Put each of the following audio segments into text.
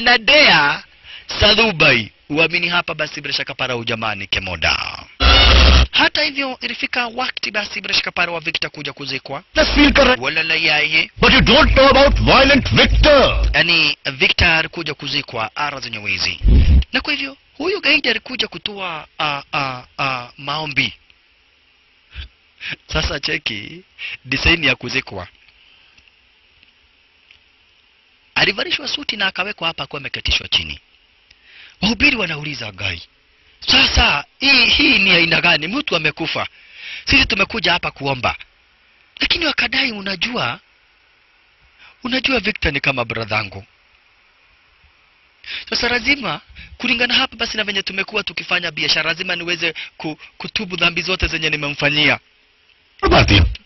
anadea sadhubai uamini hapa basi bila shaka para ujamani kemoda. Hata hivyo ilifika wakati basi bila shaka para wa Victor kuja kuzikwa. Feel correct. wala la yaye But you don't know about violent Victor. yani Victor kuja kuzikwa ara zenye wizi na kwa hivyo huyu gaidi alikuja kutoa uh, uh, uh, maombi. Sasa cheki design ya kuzikwa alivalishwa suti na akawekwa hapa akiwa ameketishwa chini. Wahubiri wanauliza gai sasa hii hii ni aina gani? Mtu amekufa. Sisi tumekuja hapa kuomba. Lakini wakadai unajua unajua Victor ni kama bradhangu sasa lazima kulingana hapa basi na venye tumekuwa tukifanya biashara lazima niweze kutubu dhambi zote zenye nimemfanyia.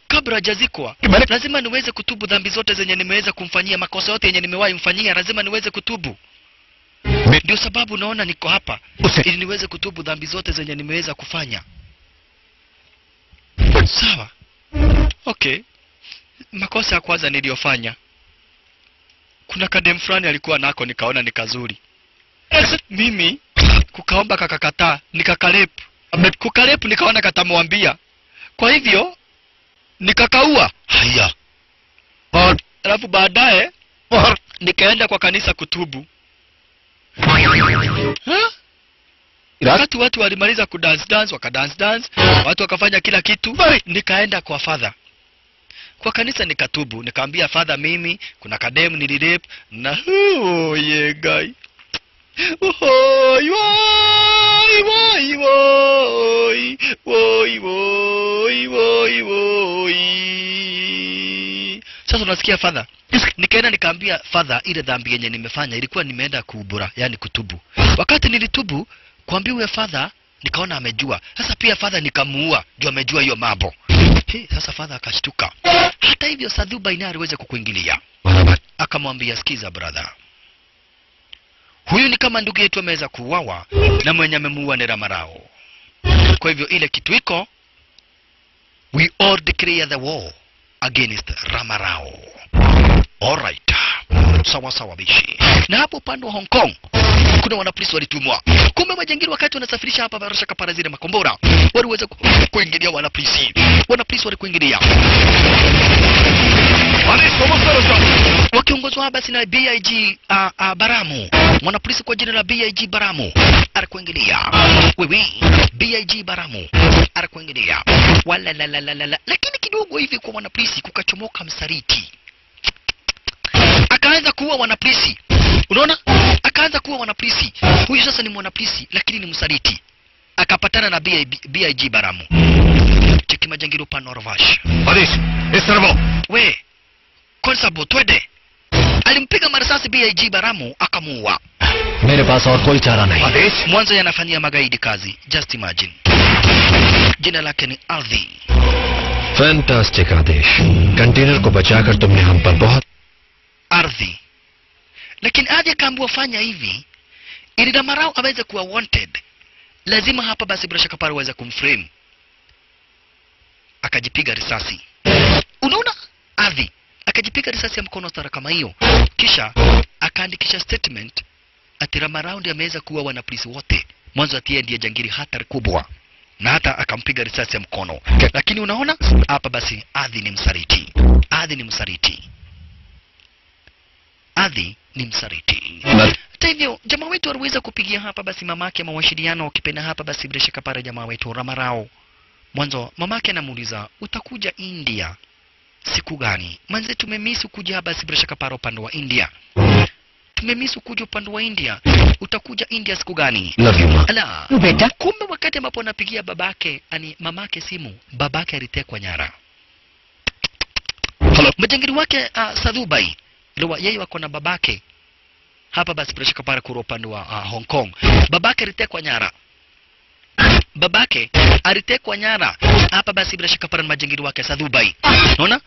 Kabla hajazikwa lazima niweze kutubu dhambi zote zenye nimeweza kumfanyia makosa yote yenye nimewahi mfanyia lazima niweze kutubu. Ndio sababu naona niko hapa ili niweze kutubu dhambi zote zenye nimeweza kufanya. Sawa. Okay. Makosa ya kwanza niliyofanya. Kuna kadem fulani alikuwa nako nikaona ni kazuri. Mimi kukaomba kakakataa nikakalepu. Kukalepu nikaona katamwambia. Kwa hivyo nikakaua. Haya. Alafu baadaye nikaenda kwa kanisa kutubu. Ha? Wakati watu walimaliza kudance dance wakadance dance watu wakafanya kila kitu nikaenda kwa fadha kwa kanisa nikatubu nikaambia fadha mimi kuna kademu nilirep na oh, yeah, guy Woi, woi, woi, woi, woi, woi, woi, woi. Sasa unasikia fadha Nikaenda nikaambia fadha ile dhambi yenye nimefanya ilikuwa nimeenda kuubura, yani kutubu. Wakati nilitubu kuambia huyo fadha nikaona amejua. Sasa pia fadha nikamuua juu amejua hiyo mambo. Hey, sasa fadha akashtuka. Hata hivyo Sadhuba inaye aliweza kukuingilia. Akamwambia sikiza brother. Huyu ni kama ndugu yetu ameweza kuuawa na mwenye amemuua ni Ramarao. Kwa hivyo ile kitu iko we all declare the war against Ramarao. Alright. Sawa sawa bishi. Na hapo upande wa Hong Kong kuna wanapolisi walitumwa. Kumbe majangili wakati wanasafirisha hapa barasha kapara zile makombora waliweza ku- kuingilia wanapolisi. Wanapolisi walikuingilia wakiongozwa basi na BIG uh, ah, uh, ah, Baramu, mwanapolisi kwa jina la BIG Baramu anakuingilia wewe. BIG Baramu anakuingilia wala la la la la, lakini kidogo hivi kwa mwanapolisi kukachomoka msariti akaanza kuwa mwanapolisi. Unaona, akaanza kuwa mwanapolisi. Huyu sasa ni mwanapolisi lakini ni msariti akapatana na BIG, Baramu. Cheki majangiro pa Norvash. Police, esarbo. Wewe constable twende alimpiga marisasi big baramu akamuua मेरे पास और कोई चारा नहीं आदेश mwanzo yanafanyia magaidi kazi just imagine jina lake ni ardhi fantastic आदेश container को बचाकर तुमने हम पर बहुत ardhi lakini ardhi akaambiwa fanya hivi ili damarau aweze kuwa wanted lazima hapa basi bila shaka pale aweze kumframe akajipiga risasi unaona ardhi akajipiga risasi ya mkono stara kama hiyo. Kisha akaandikisha statement ati ramaraundi ameweza kuwa wanapolisi wote. Mwanzo atie ndiye jangiri hatari kubwa. Na hata akampiga risasi ya mkono. Lakini unaona hapa basi adhi ni msaliti. Adhi ni msariti adhi ni msariti hata hivyo jamaa wetu aliweza kupigia hapa basi mamake mawasiliano ukipenda hapa basi bila shaka pale jamaa wetu ramarao. Mwanzo mamake anamuuliza utakuja india siku gani? Manze tumemisi kuja basi bila shaka para upande wa India. Tumemisi kuja upande wa India. Utakuja India siku gani? Love you. Ala. Beta. Kumbe wakati ambapo anapigia babake, ani mamake simu, babake alitekwa nyara. Hello. Wake ah, uh, Sadhubai. Ndio yeye wako na babake. Hapa basi bila shaka para upande wa uh, Hong Kong. Babake alitekwa nyara babake alitekwa nyara. Hapa basi bila shaka pale majengiri majangili wake sadhubai. Unaona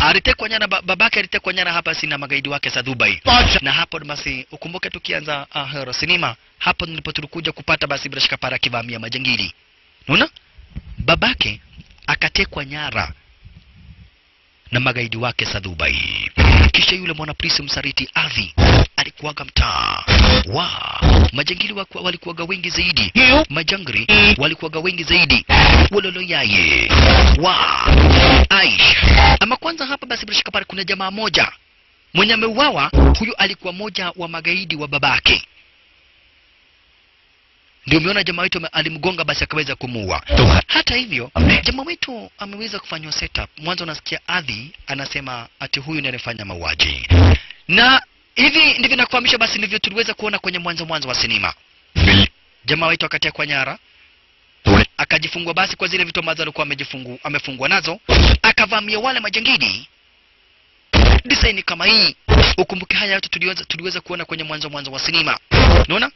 alitekwa nyara ba, babake alitekwa nyara hapa si na magaidi wake sa sadhubai na hapo basi ukumbuke tukianza uh, hero sinema hapo ndipo tulikuja kupata basi bila shaka para kivamia majangili unaona babake akatekwa nyara na magaidi wake Sadhubai. Kisha yule mwanaprisi msariti Adhi alikuwaga mtaa wa majangili walikuwaga wengi zaidi, majangri walikuwaga wengi zaidi, waloloyaye wa Aish. Ama kwanza hapa basi, bila shaka pale kuna jamaa moja mwenye ameuawa. Huyu alikuwa moja wa magaidi wa babake, ndio umeona jamaa wetu alimgonga, basi akaweza kumuua. Hata hivyo jamaa wetu ameweza kufanywa setup. Mwanzo unasikia Adhi anasema ati huyu ndiye anafanya mauaji, na hivi ndivyo nakufahamisha. Basi ndivyo tuliweza kuona kwenye mwanzo mwanzo wa sinema. Jamaa wetu akatekwa nyara, akajifungua basi kwa zile vitu ambazo alikuwa amefungwa nazo, akavamia wale majangili design kama hii. Ukumbuke haya yote tuliweza, tuliweza kuona kwenye mwanzo mwanzo wa sinema, unaona,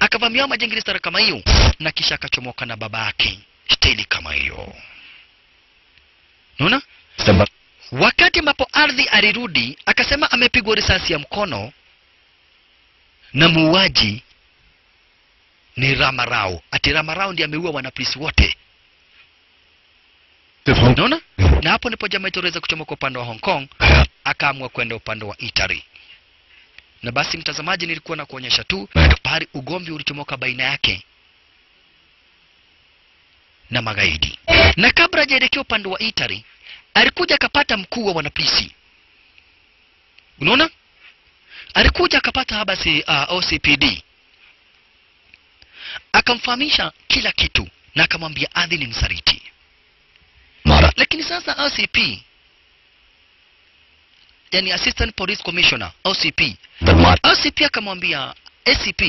akavamia majengo stara kama hiyo, na kisha akachomoka na baba yake. Staili kama hiyo, unaona. Wakati ambapo ardhi alirudi, akasema amepigwa risasi ya mkono na muuaji ni Ramarao. Ati Ramarao ndiye ameua wanapolisi wote, unaona. Na hapo ndipo jamaa itaweza kuchomoka upande wa Hong Kong, akaamua kwenda upande wa Italy. Na basi, mtazamaji, nilikuwa na kuonyesha tu pahali ugomvi ulichomoka baina yake na magaidi, na kabla hajaelekea upande wa Italy alikuja akapata mkuu wa wanapolisi, unaona, alikuja akapata habasi uh, OCPD akamfahamisha kila kitu na akamwambia Adhi ni msaliti. mara. Lakini sasa OCP, yani Assistant Police Commissioner OCP. OCP akamwambia ACP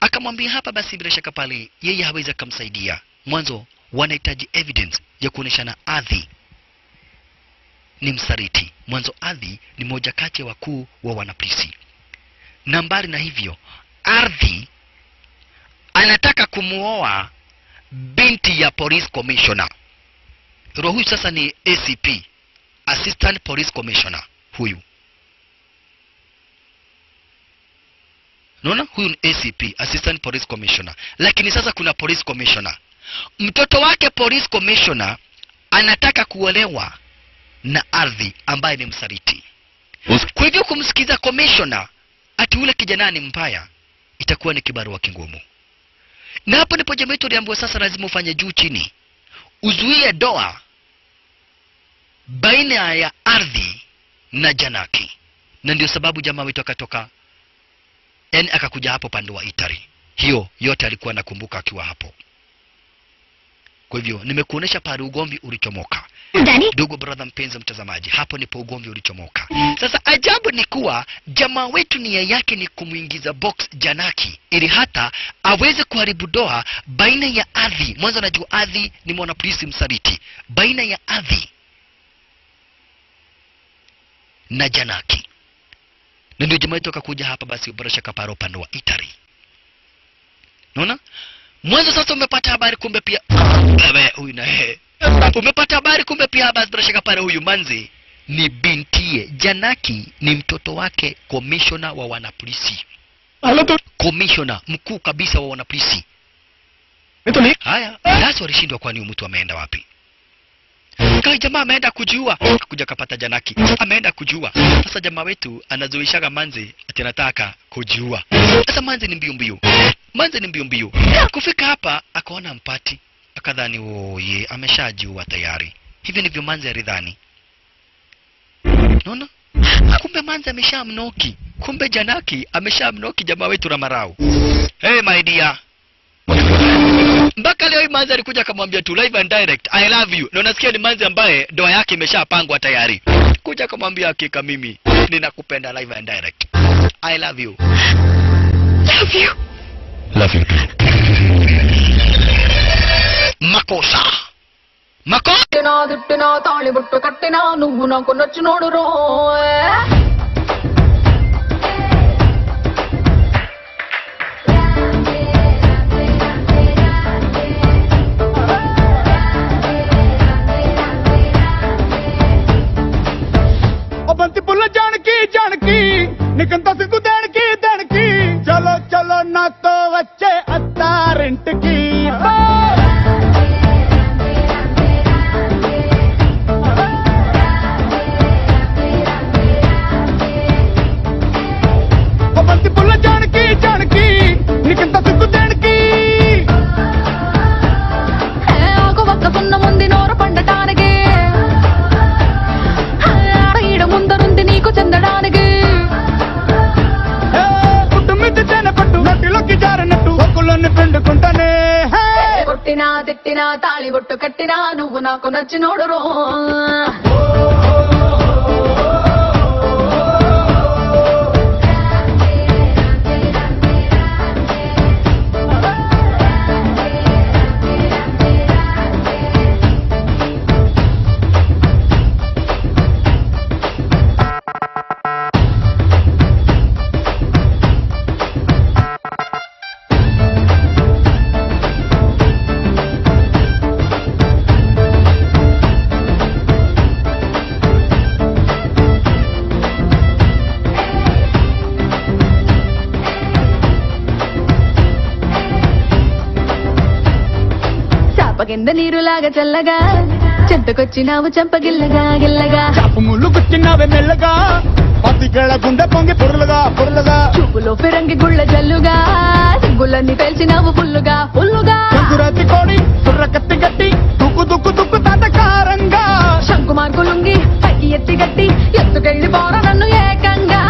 akamwambia hapa basi, bila shaka pale yeye hawezi akamsaidia. Mwanzo wanahitaji evidence ya kuoneshana Adhi ni msariti Mwanzo Adhi ni moja kati ya wakuu wa wanapolisi, nambari na hivyo, Ardhi anataka kumuoa binti ya police commissioner. Roho huyu sasa ni ACP, assistant police commissioner huyu. naona huyu ni ACP, Assistant Police Commissioner. Lakini sasa kuna Police Commissioner. Mtoto wake Police Commissioner anataka kuolewa na Ardhi ambaye ni msaliti. Kwa hivyo kumsikiza commissioner ati ule kijana ni mbaya itakuwa ni kibarua kingumu. Na hapo ndipo jamii yetu iliambiwa sasa lazima ufanye juu chini, uzuie doa baina ya ardhi na Janaki, na ndio sababu jamaa wetu akatoka, yani akakuja hapo pande wa Itari. Hiyo yote alikuwa anakumbuka akiwa hapo. Kwa hivyo nimekuonesha pale ugomvi ulichomoka. Ndugu brother mpenzi mtazamaji, hapo ndipo ugomvi ulichomoka. Sasa ajabu ni kuwa jamaa wetu nia yake ni kumwingiza box Janaki ili hata aweze kuharibu doa baina ya ardhi. Mwanzo anajua ardhi ni mwanapolisi msaliti, baina ya Adhi na Janaki, na ndio jamaa itoka akakuja hapa basi, bila shaka paro upande wa Itari. Unaona, mwanzo sasa umepata habari, kumbe pia huyu na yeye. Umepata habari kumbe pia basi bila shaka huyu manzi. Ni bintie. Janaki ni mtoto wake komishona wa wanapolisi. Komishona mkuu kabisa wa wanapolisi. Haya basi walishindwa kwani mtu ameenda wapi kai jamaa ameenda kujiua kuja kapata Janaki. Ameenda kujiua sasa jamaa wetu anazuishaga manzi ati anataka kujiua sasa manzi ni mbio manzi ni mbio kufika hapa akaona mpati. Akadhani oye ameshajiua tayari. Hivi ndivyo manzi alidhani. Naona kumbe manzi ameshamnoki. Kumbe janaki ameshamnoki jamaa wetu ramarau. Hey my dear mpaka leo hii manzi alikuja akamwambia tu live and direct I love you. Na unasikia ni manzi ambaye ndoa yake imeshapangwa tayari. Kuja akamwambia hakika mimi ninakupenda live and direct. I love you. Love you. Love you too. Makosa. Makosa. Banti ਬੁੱਲ ਜਾਣਕੀ ਜਾਣਕੀ ਨਿਕੰਦਾ ਸਿੰਘੂ ਦੇਣਕੀ ਦੇਣਕੀ ਚਲੋ ਚਲੋ ਨਾ ਤੋ ਬੱਚੇ ਅੱਤਾ ਰਿੰਟ ਕੀ కొట్టినా తిట్టినా తాళి బొట్టు కట్టినా నువ్వు నాకు నచ్చినోడు రో కింద నీరులాగా చల్లగా చెంతకొచ్చినావు చంపగిల్లగా గిల్లగా. చాపు ముళ్ళు గుచ్చినవే మెల్లగా పత్తికేళ గుండె పొంగి పొరులుగా పొరులుగా చూపులో ఫిరంగి గుళ్ళ జల్లుగా సిగ్గులన్నీ పేల్చినావు ఫుల్లుగా ఫుల్లుగా. సంకురాతి కోడి సుర్ర కత్తి గట్టి దుక్కు దుక్కు దుక్కు తాతకారంగా శంకు మార్కులుంగి పైకి ఎత్తి గట్టి ఎత్తుకెళ్ళి పోర నన్ను ఏకంగా.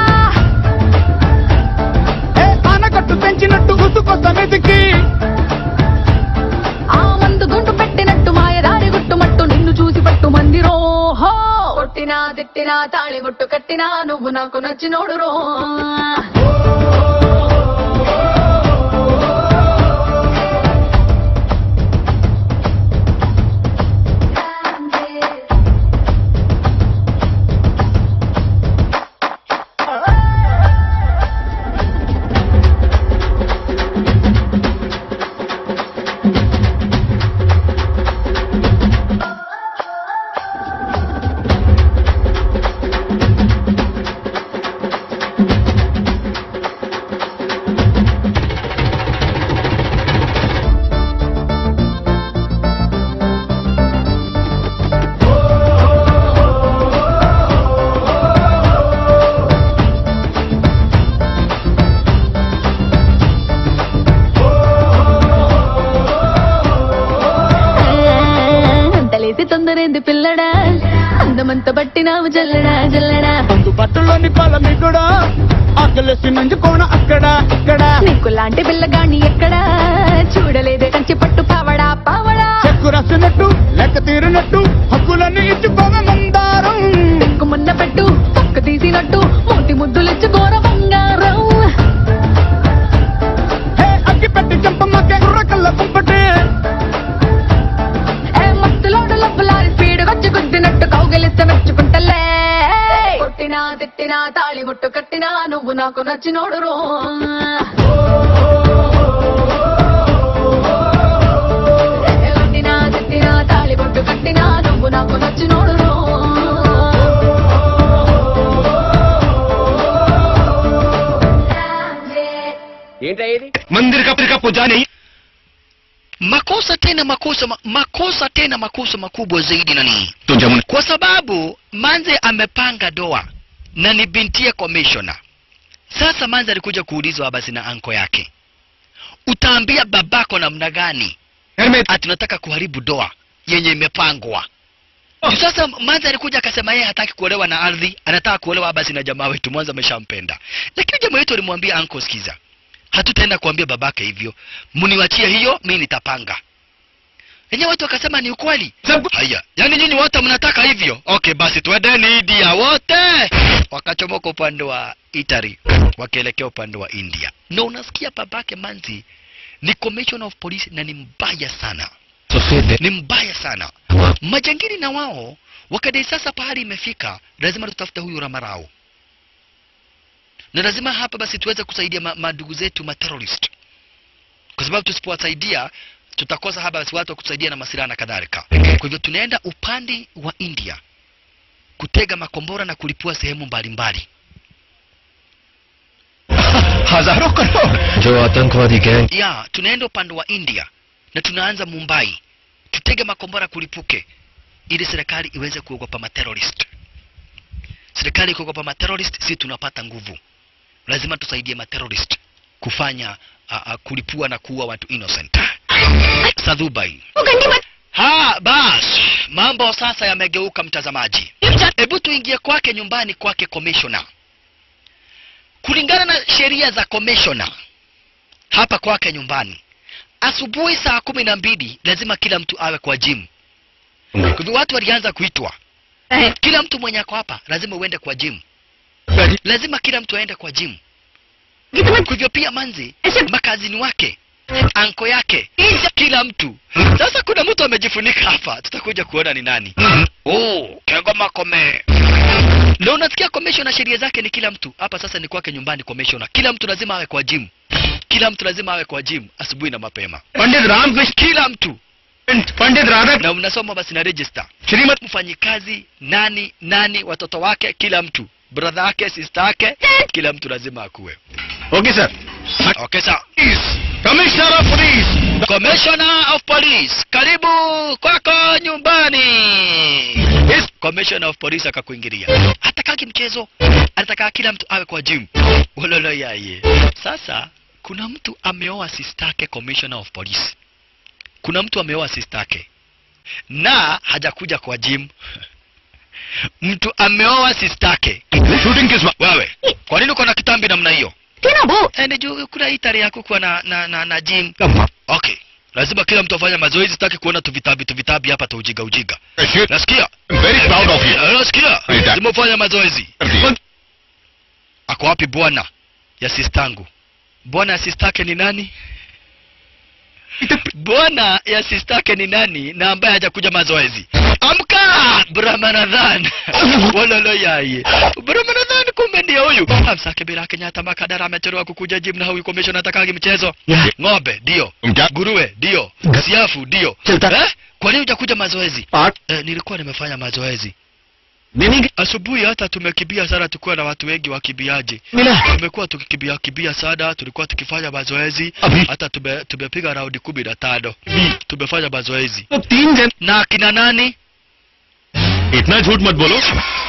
ఏ ఆనకట్టు పెంచినట్టు గుర్తుకొస్తా కొట్టినా తిట్టినా తాళి బొట్టు కట్టినా నువ్వు నాకు నచ్చినోడు రో ఆకలేసి నంజుకోన అక్కడ ఇక్కడ నీకు లాంటి పిల్లగాని ఎక్కడా? చూడలేదే కంచి పట్టు పావడా పావడా. చెక్కు రాసినట్టు లెక్క తీరినట్టు హక్కులన్నీ ఇచ్చిపోవే మందారం. మున్న పెట్టు పక్క తీసినట్టు మూటి ముద్దులిచ్చి ఘోర బంగారం. హే అగ్గి పెట్టి చంపమ్మకే కుర్ర కళ్ళ కుంపటే. మత్తులోడు లబ్బులారి స్పీడ్ వచ్చి గుద్దినట్టు కౌగిలిస్తే మెచ్చుకుంటలే. కొట్టినా తిట్టినా తాళి బొట్టు కట్టినా నువ్వు నాకు నచ్చినోడు రో కట్టినా తిట్టినా Makosa tena makosa makosa tena makosa makubwa zaidi nani? Kwa sababu Manze amepanga doa na ni bintia commissioner. Sasa Manzi alikuja kuulizwa abasi na anko yake, utaambia babako namna gani ati nataka kuharibu doa yenye imepangwa? Oh. Sasa Manzi alikuja akasema yeye hataki kuolewa na ardhi, anataka kuolewa abasi na jamaa wetu Mwanza ameshampenda. Lakini jamaa wetu alimwambia anko, sikiza, hatutaenda kuambia babake hivyo, mniwachie hiyo, mimi nitapanga yenyewe watu wakasema ni ukweli. Haya, yani nyinyi wote mnataka hivyo? Okay, basi twendeni India wote. Wakachomoka upande wa Italy wakielekea upande wa India. Na unasikia babake Manzi ni commissioner of police na ni mbaya sana, ni mbaya sana. Majangili na wao wakadai sasa, pahali imefika, lazima tutafute huyu Ramarau na lazima hapa basi tuweze kusaidia madugu ma zetu ma terrorist, kwa sababu tusipowasaidia tutakosa hapa basi watu wa kutusaidia na masilaha na kadhalika kwa hivyo tunaenda upande wa india kutega makombora na kulipua sehemu mbalimbali हजारों करोड़ जो आतंकवादी gang ya tunaenda upande wa india na tunaanza mumbai tutege makombora kulipuke ili serikali iweze kuogopa materrorist serikali ikiogopa materrorist si tunapata nguvu lazima tusaidie materrorist kufanya uh, uh, kulipua na kuua watu innocent sadhubai ha bas. Mambo sasa yamegeuka mtazamaji. Hebu tuingie kwake nyumbani kwake commissioner. Kulingana na sheria za commissioner hapa kwake nyumbani asubuhi saa kumi na mbili lazima kila mtu awe kwa gym. Kwa hivyo watu walianza kuitwa. Kila mtu mwenye ako hapa lazima uende kwa gym. Lazima kila mtu aende kwa gym. Kwa hivyo pia manzi makazini wake anko yake Inja kila mtu. Hmm. Sasa kuna mtu amejifunika hapa, tutakuja kuona ni nani. Hmm. Oh, Kagoma Kome na unasikia komishona sheria zake ni kila mtu hapa. Sasa ni kwake nyumbani, komishona. Kila mtu lazima awe kwa gym, kila mtu lazima awe kwa gym asubuhi na mapema. Pandit Ramkrishna, kila mtu Pandit Radha, na unasoma basi na register Shrimat, mfanyikazi nani nani, watoto wake, kila mtu, brother yake, sister yake, hmm. kila mtu lazima akuwe. Okay sir. Okay, sir. Commissioner of Police. The Commissioner of Police. Karibu kwako nyumbani. Yes. Commissioner of Police akakuingilia. Hataki mchezo. Anataka kila mtu awe kwa gym. Ulolo yaye. Sasa kuna mtu ameoa sister yake Commissioner of Police. Kuna mtu ameoa sister yake. na hajakuja kwa gym. mtu ameoa sister yake. Shooting kisma. Wewe, kwa nini uko na kitambi namna hiyo? Tena bo. Eh, Ende juu kuna itari yako kwa na na na, na gym. Kama. Okay. Lazima kila mtu afanye mazoezi, sitaki kuona tuvitabi tuvitabi hapa tuujiga ujiga. Eh, nasikia? I'm very proud of you. Eh, nasikia? Lazima ufanye mazoezi. Ako wapi bwana ya sistangu? Bwana ya sistake ni nani? Bwana ya sistake ni nani na ambaye hajakuja mazoezi? Amka! Ah, buramanadhan waloloyaye buramanadhan kumbe ndiye huyu. Hamsa kibira kenyatta makadara amechelewa kukuja jim na huyu komishona atakagi mchezo. Yeah. ng'ombe ndio nguruwe ndio siafu ndio eh? kwa nini hujakuja mazoezi? Eh, nilikuwa nimefanya mazoezi. Nini? Asubuhi hata tumekibia sana, tukiwa na watu wengi wakimbiaji. Tumekuwa tukikibia kibia sana, tulikuwa tukifanya mazoezi. Hata tume, tumepiga raundi kumi na tano. Tumefanya mazoezi. Na kina nani? इतना झूठ मत बोलो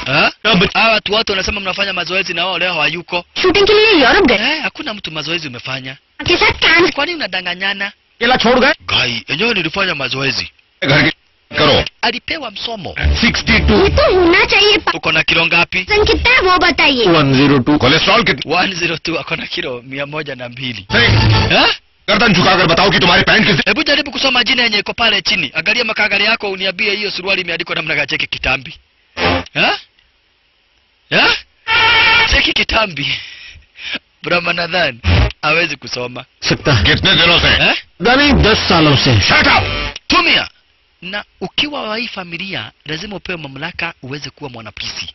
Eh? अब hawa watu wote wanasema mnafanya mazoezi na wao leo hawayuko shooting के लिए यूरोप गए eh, hakuna mtu mazoezi umefanya के साथ कान kwa nini unadanganyana अकेला छोड़ गए gai enyewe nilifanya mazoezi घर के करो alipewa msomo सिक्सटी टू ये तो होना चाहिए uko na kilo ngapi वजन कितना है वो बताइए वन जीरो टू कोलेस्ट्रॉल कितना 102 ako na kilo mia moja na mbili नहीं, eh? Gardan Garden chukagar batao ki tumhare pant kisi. Hebu jaribu kusoma jina yenye iko pale chini. Angalia makagari yako uniambie hiyo suruali imeandikwa namna gani cheki kitambi. Ha? Ha? Cheki kitambi. Brahma nadhan hawezi kusoma. Sikta. Kitne dilo se? Ha? Dani 10 saalon se. Shut up. Tumia. Na ukiwa wa hii familia lazima upewe mamlaka uweze kuwa mwanapisi.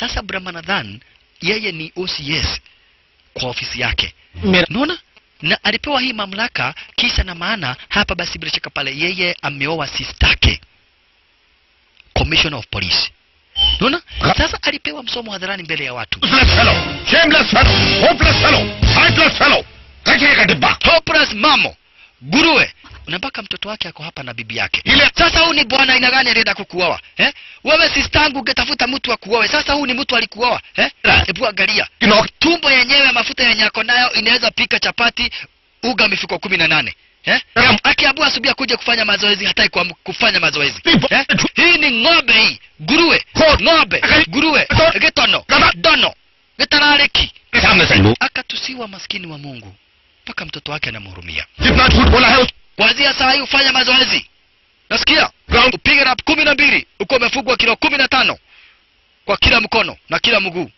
Sasa Brahmanadhan yeye ni OCS kwa ofisi yake. Unaona? na alipewa hii mamlaka kisha na maana hapa basi bila shaka pale yeye ameoa sistake commissioner of police Unaona? Sasa alipewa msomo hadharani mbele ya watu. Shameless fellow, hopeless fellow, heartless fellow. kakeka Kaka hopeless mamo guruwe unabaka mtoto wake ako hapa na bibi yake ile sasa huu ni bwana ina gani alienda kukuoa eh wewe sistangu ungetafuta mtu akuoe sasa huu ni mtu alikuoa eh hebu angalia you tumbo yenyewe mafuta yenye ako nayo inaweza pika chapati uga mifuko kumi na nane Eh? Yeah. Akiambiwa asubuhi akuje kufanya mazoezi hatai kwa kufanya mazoezi. Eh? Hii ni ngobe hii, Guruwe. Ngobe. Guruwe. getono, dono, getarareki. Akatusiwa maskini wa Mungu mpaka mtoto wake anamhurumia. Kuanzia saa hii ufanya mazoezi. Nasikia? Upige rap kumi na mbili uko umefugwa kilo kumi na tano kwa kila mkono na kila mguu.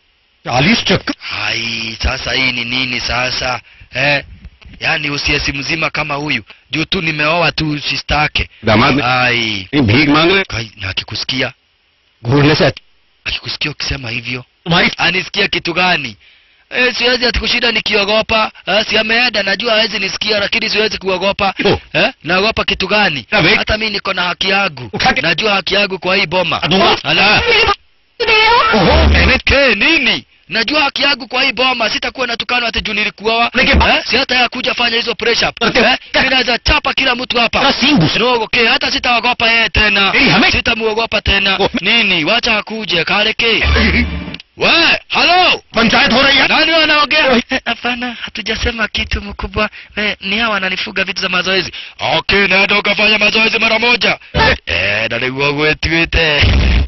Hai sasa hii ni nini sasa? Eh? yaani usiesi mzima kama huyu. Juu tu nimeoa tu sistake hai. Akikusikia? Akikusikia ukisema hivyo? Anisikia kitu gani? E, siwezi atakushinda nikiogopa. Eh, e, si ameenda najua hawezi nisikia lakini siwezi kuogopa. Oh. Eh? naogopa kitu gani? Hata mimi niko na haki yangu. Najua haki yangu kwa hii boma. Ala. Oho, Benetke nini? Najua haki yangu kwa hii boma, sitakuwa natukano hata juu nilikuwa. Eh? Si hata ya kuja fanya hizo pressure. up. Eh? Ninaweza chapa kila mtu hapa. Ndogo, okay, hata sitaogopa yeye tena. Sitamuogopa tena. Nini? Wacha akuje, kareke. We, halo! Panchayat ho rahi hai. Nani wanaongea? Hapana, hatujasema kitu mkubwa. We, ni hawa wananifuga vitu za mazoezi. Okay, naenda ukafanya mazoezi mara moja. Eh, eh na nilikuwa gwetwite.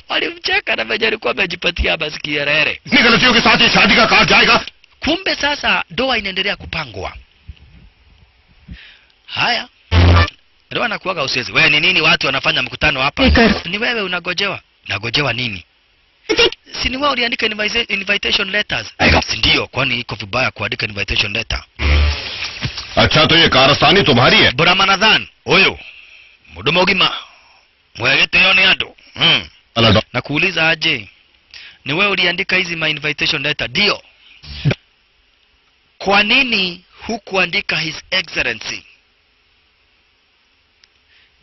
Walimcheka na venye alikuwa basiki ya rere. Ni galaतिyon ke kisati ye ka kaa jayega. Kumbe sasa doa inaendelea kupangwa. Haya. Doa nakuaga usiezi. We, ni nini watu wanafanya mkutano hapa? Ni wewe unagojewa. Nagojewa nini? si ni wewe uliandika invite- invitation letters si ndio kwani iko vibaya kuandika invitation letter अच्छा तो ये कारस्तानी तुम्हारी है buramanadhan huyu mudomo gima mwegete ni andu mm. अला na kuuliza aje ni wewe uliandika hizi my invitation letter ndio kwa nini hukuandika his excellency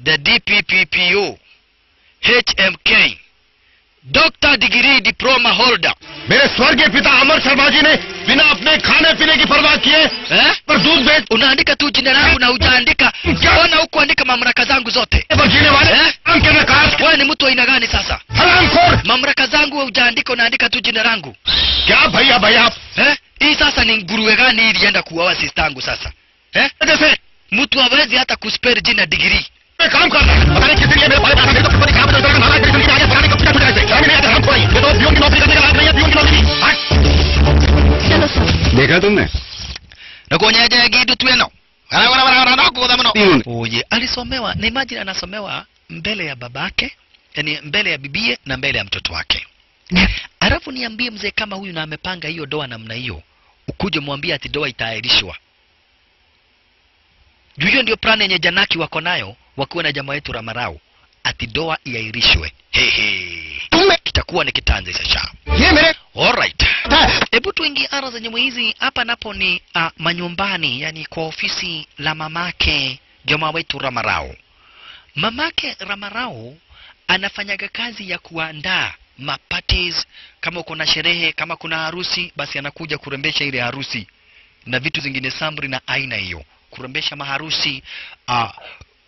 the dpppo hmk doctor degree diploma holder मेरे स्वर्गीय पिता अमर शर्मा जी ने बिना अपने खाने पीने की परवाह किए eh? पर दूध बेच unaandika tu jina langu na hujaandika mbona hukuandika mamlaka zangu zote पर जीने वाले Eh? हम के नकाश wewe ni mtu wa aina gani sasa हरामखोर mamlaka zangu hujaandika unaandika tu jina langu क्या भैया भैया eh? hii sasa ni nguruwe gani hii ilienda kuoa sistangu sasa eh? जैसे mtu hawezi hata kuspell jina digrii मैं काम कर रहा है पता नहीं किस लिए मेरे पास मेरे तो कंपनी खराब हो जाएगा हमारा कंपनी आगे बढ़ाने का पूछा पूछा ऐसे नहीं आता हम कोई ये तो पियून की नौकरी करने का लायक नहीं है पियून की नौकरी हट चलो सर देखा तुमने nakuonyeje gidu tweno nakuudha Piuni. oye alisomewa na imagine anasomewa mbele ya babake yani mbele ya bibie na mbele ya mtoto wake alafu niambie mzee kama huyu na amepanga hiyo doa namna hiyo ukuje mwambie ati doa itaahirishwa juu hiyo ndio plan yenye janaki wako nayo wakiwa na jamaa yetu Ramarau ati doa iairishwe. Hehe, tume kitakuwa ni kitanzi sasa. Alright, hebu tuingie ara za nyumba hizi. Hapa napo ni a, manyumbani, yani kwa ofisi la mamake jamaa wetu Ramarau. Mamake Ramarau anafanyaga kazi ya kuandaa mapatis, Kama kuna sherehe, kama kuna harusi, basi anakuja kurembesha ile harusi na vitu zingine samri na aina hiyo, kurembesha maharusi a,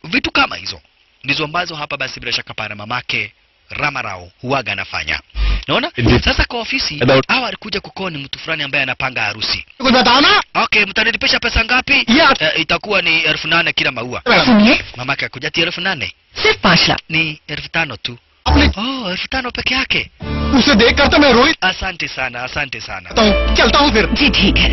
vitu kama hizo ndizo ambazo hapa basi bila shaka pana mamake ramarau huwaga anafanya naona Indeed. sasa kwa ofisi About- hawa alikuja kukoni mtu fulani ambaye anapanga harusi कुछ बताओ ना okay mtanilipisha pesa ngapi Yeah. eh, itakuwa ni elfu nane kila maua सुनिए mamake akuja ti elfu nane सिर्फ पाँच lakh ni elfu tano tu अपने oh elfu tano peke yake उसे देख कर तो मैं Rohit asante sana asante sana हूँ चलता हूँ फिर जी ठीक है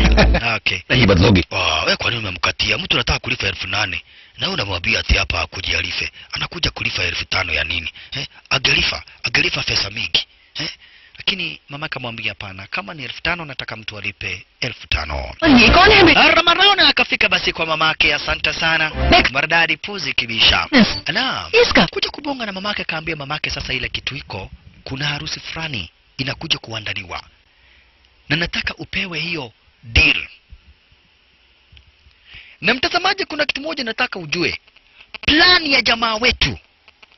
okay नहीं बदलोगी oh, we kwa nini umemkatia mtu anataka kulipa elfu nane na unamwambia ati hapa akuje alife. Anakuja kulifa elfu tano ya nini? Eh? angelifa. Angelifa pesa mingi. Eh? lakini mama akamwambia hapana kama ni elfu tano nataka mtu alipe elfu tano. Ramarona akafika basi kwa mamake asante sana. Maradadi puzi kibisha. Naam. Kuja kubonga na mamake akaambia mamake sasa ile kitu iko kuna harusi fulani inakuja kuandaliwa. Na nataka upewe hiyo deal. Na mtazamaji, kuna kitu moja nataka ujue. Plani ya jamaa wetu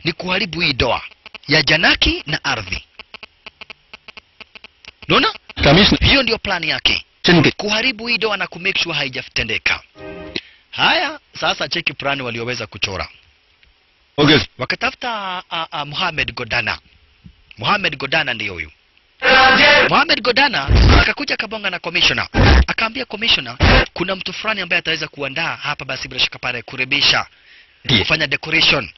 ni kuharibu hii doa ya Janaki na ardhi. Unaona? Hiyo ndio plani yake. Kuharibu hii doa na kumake sure haijatendeka. Haya, sasa cheki plani walioweza kuchora. Okay. Wakatafuta uh, uh, Mohamed Godana. Mohamed Godana ndiyo huyu. Mohamed Godana akakuja akabonga na commissioner. Akaambia commissioner kuna mtu fulani ambaye ataweza kuandaa hapa basi bila shaka pale kurebisha kufanya decoration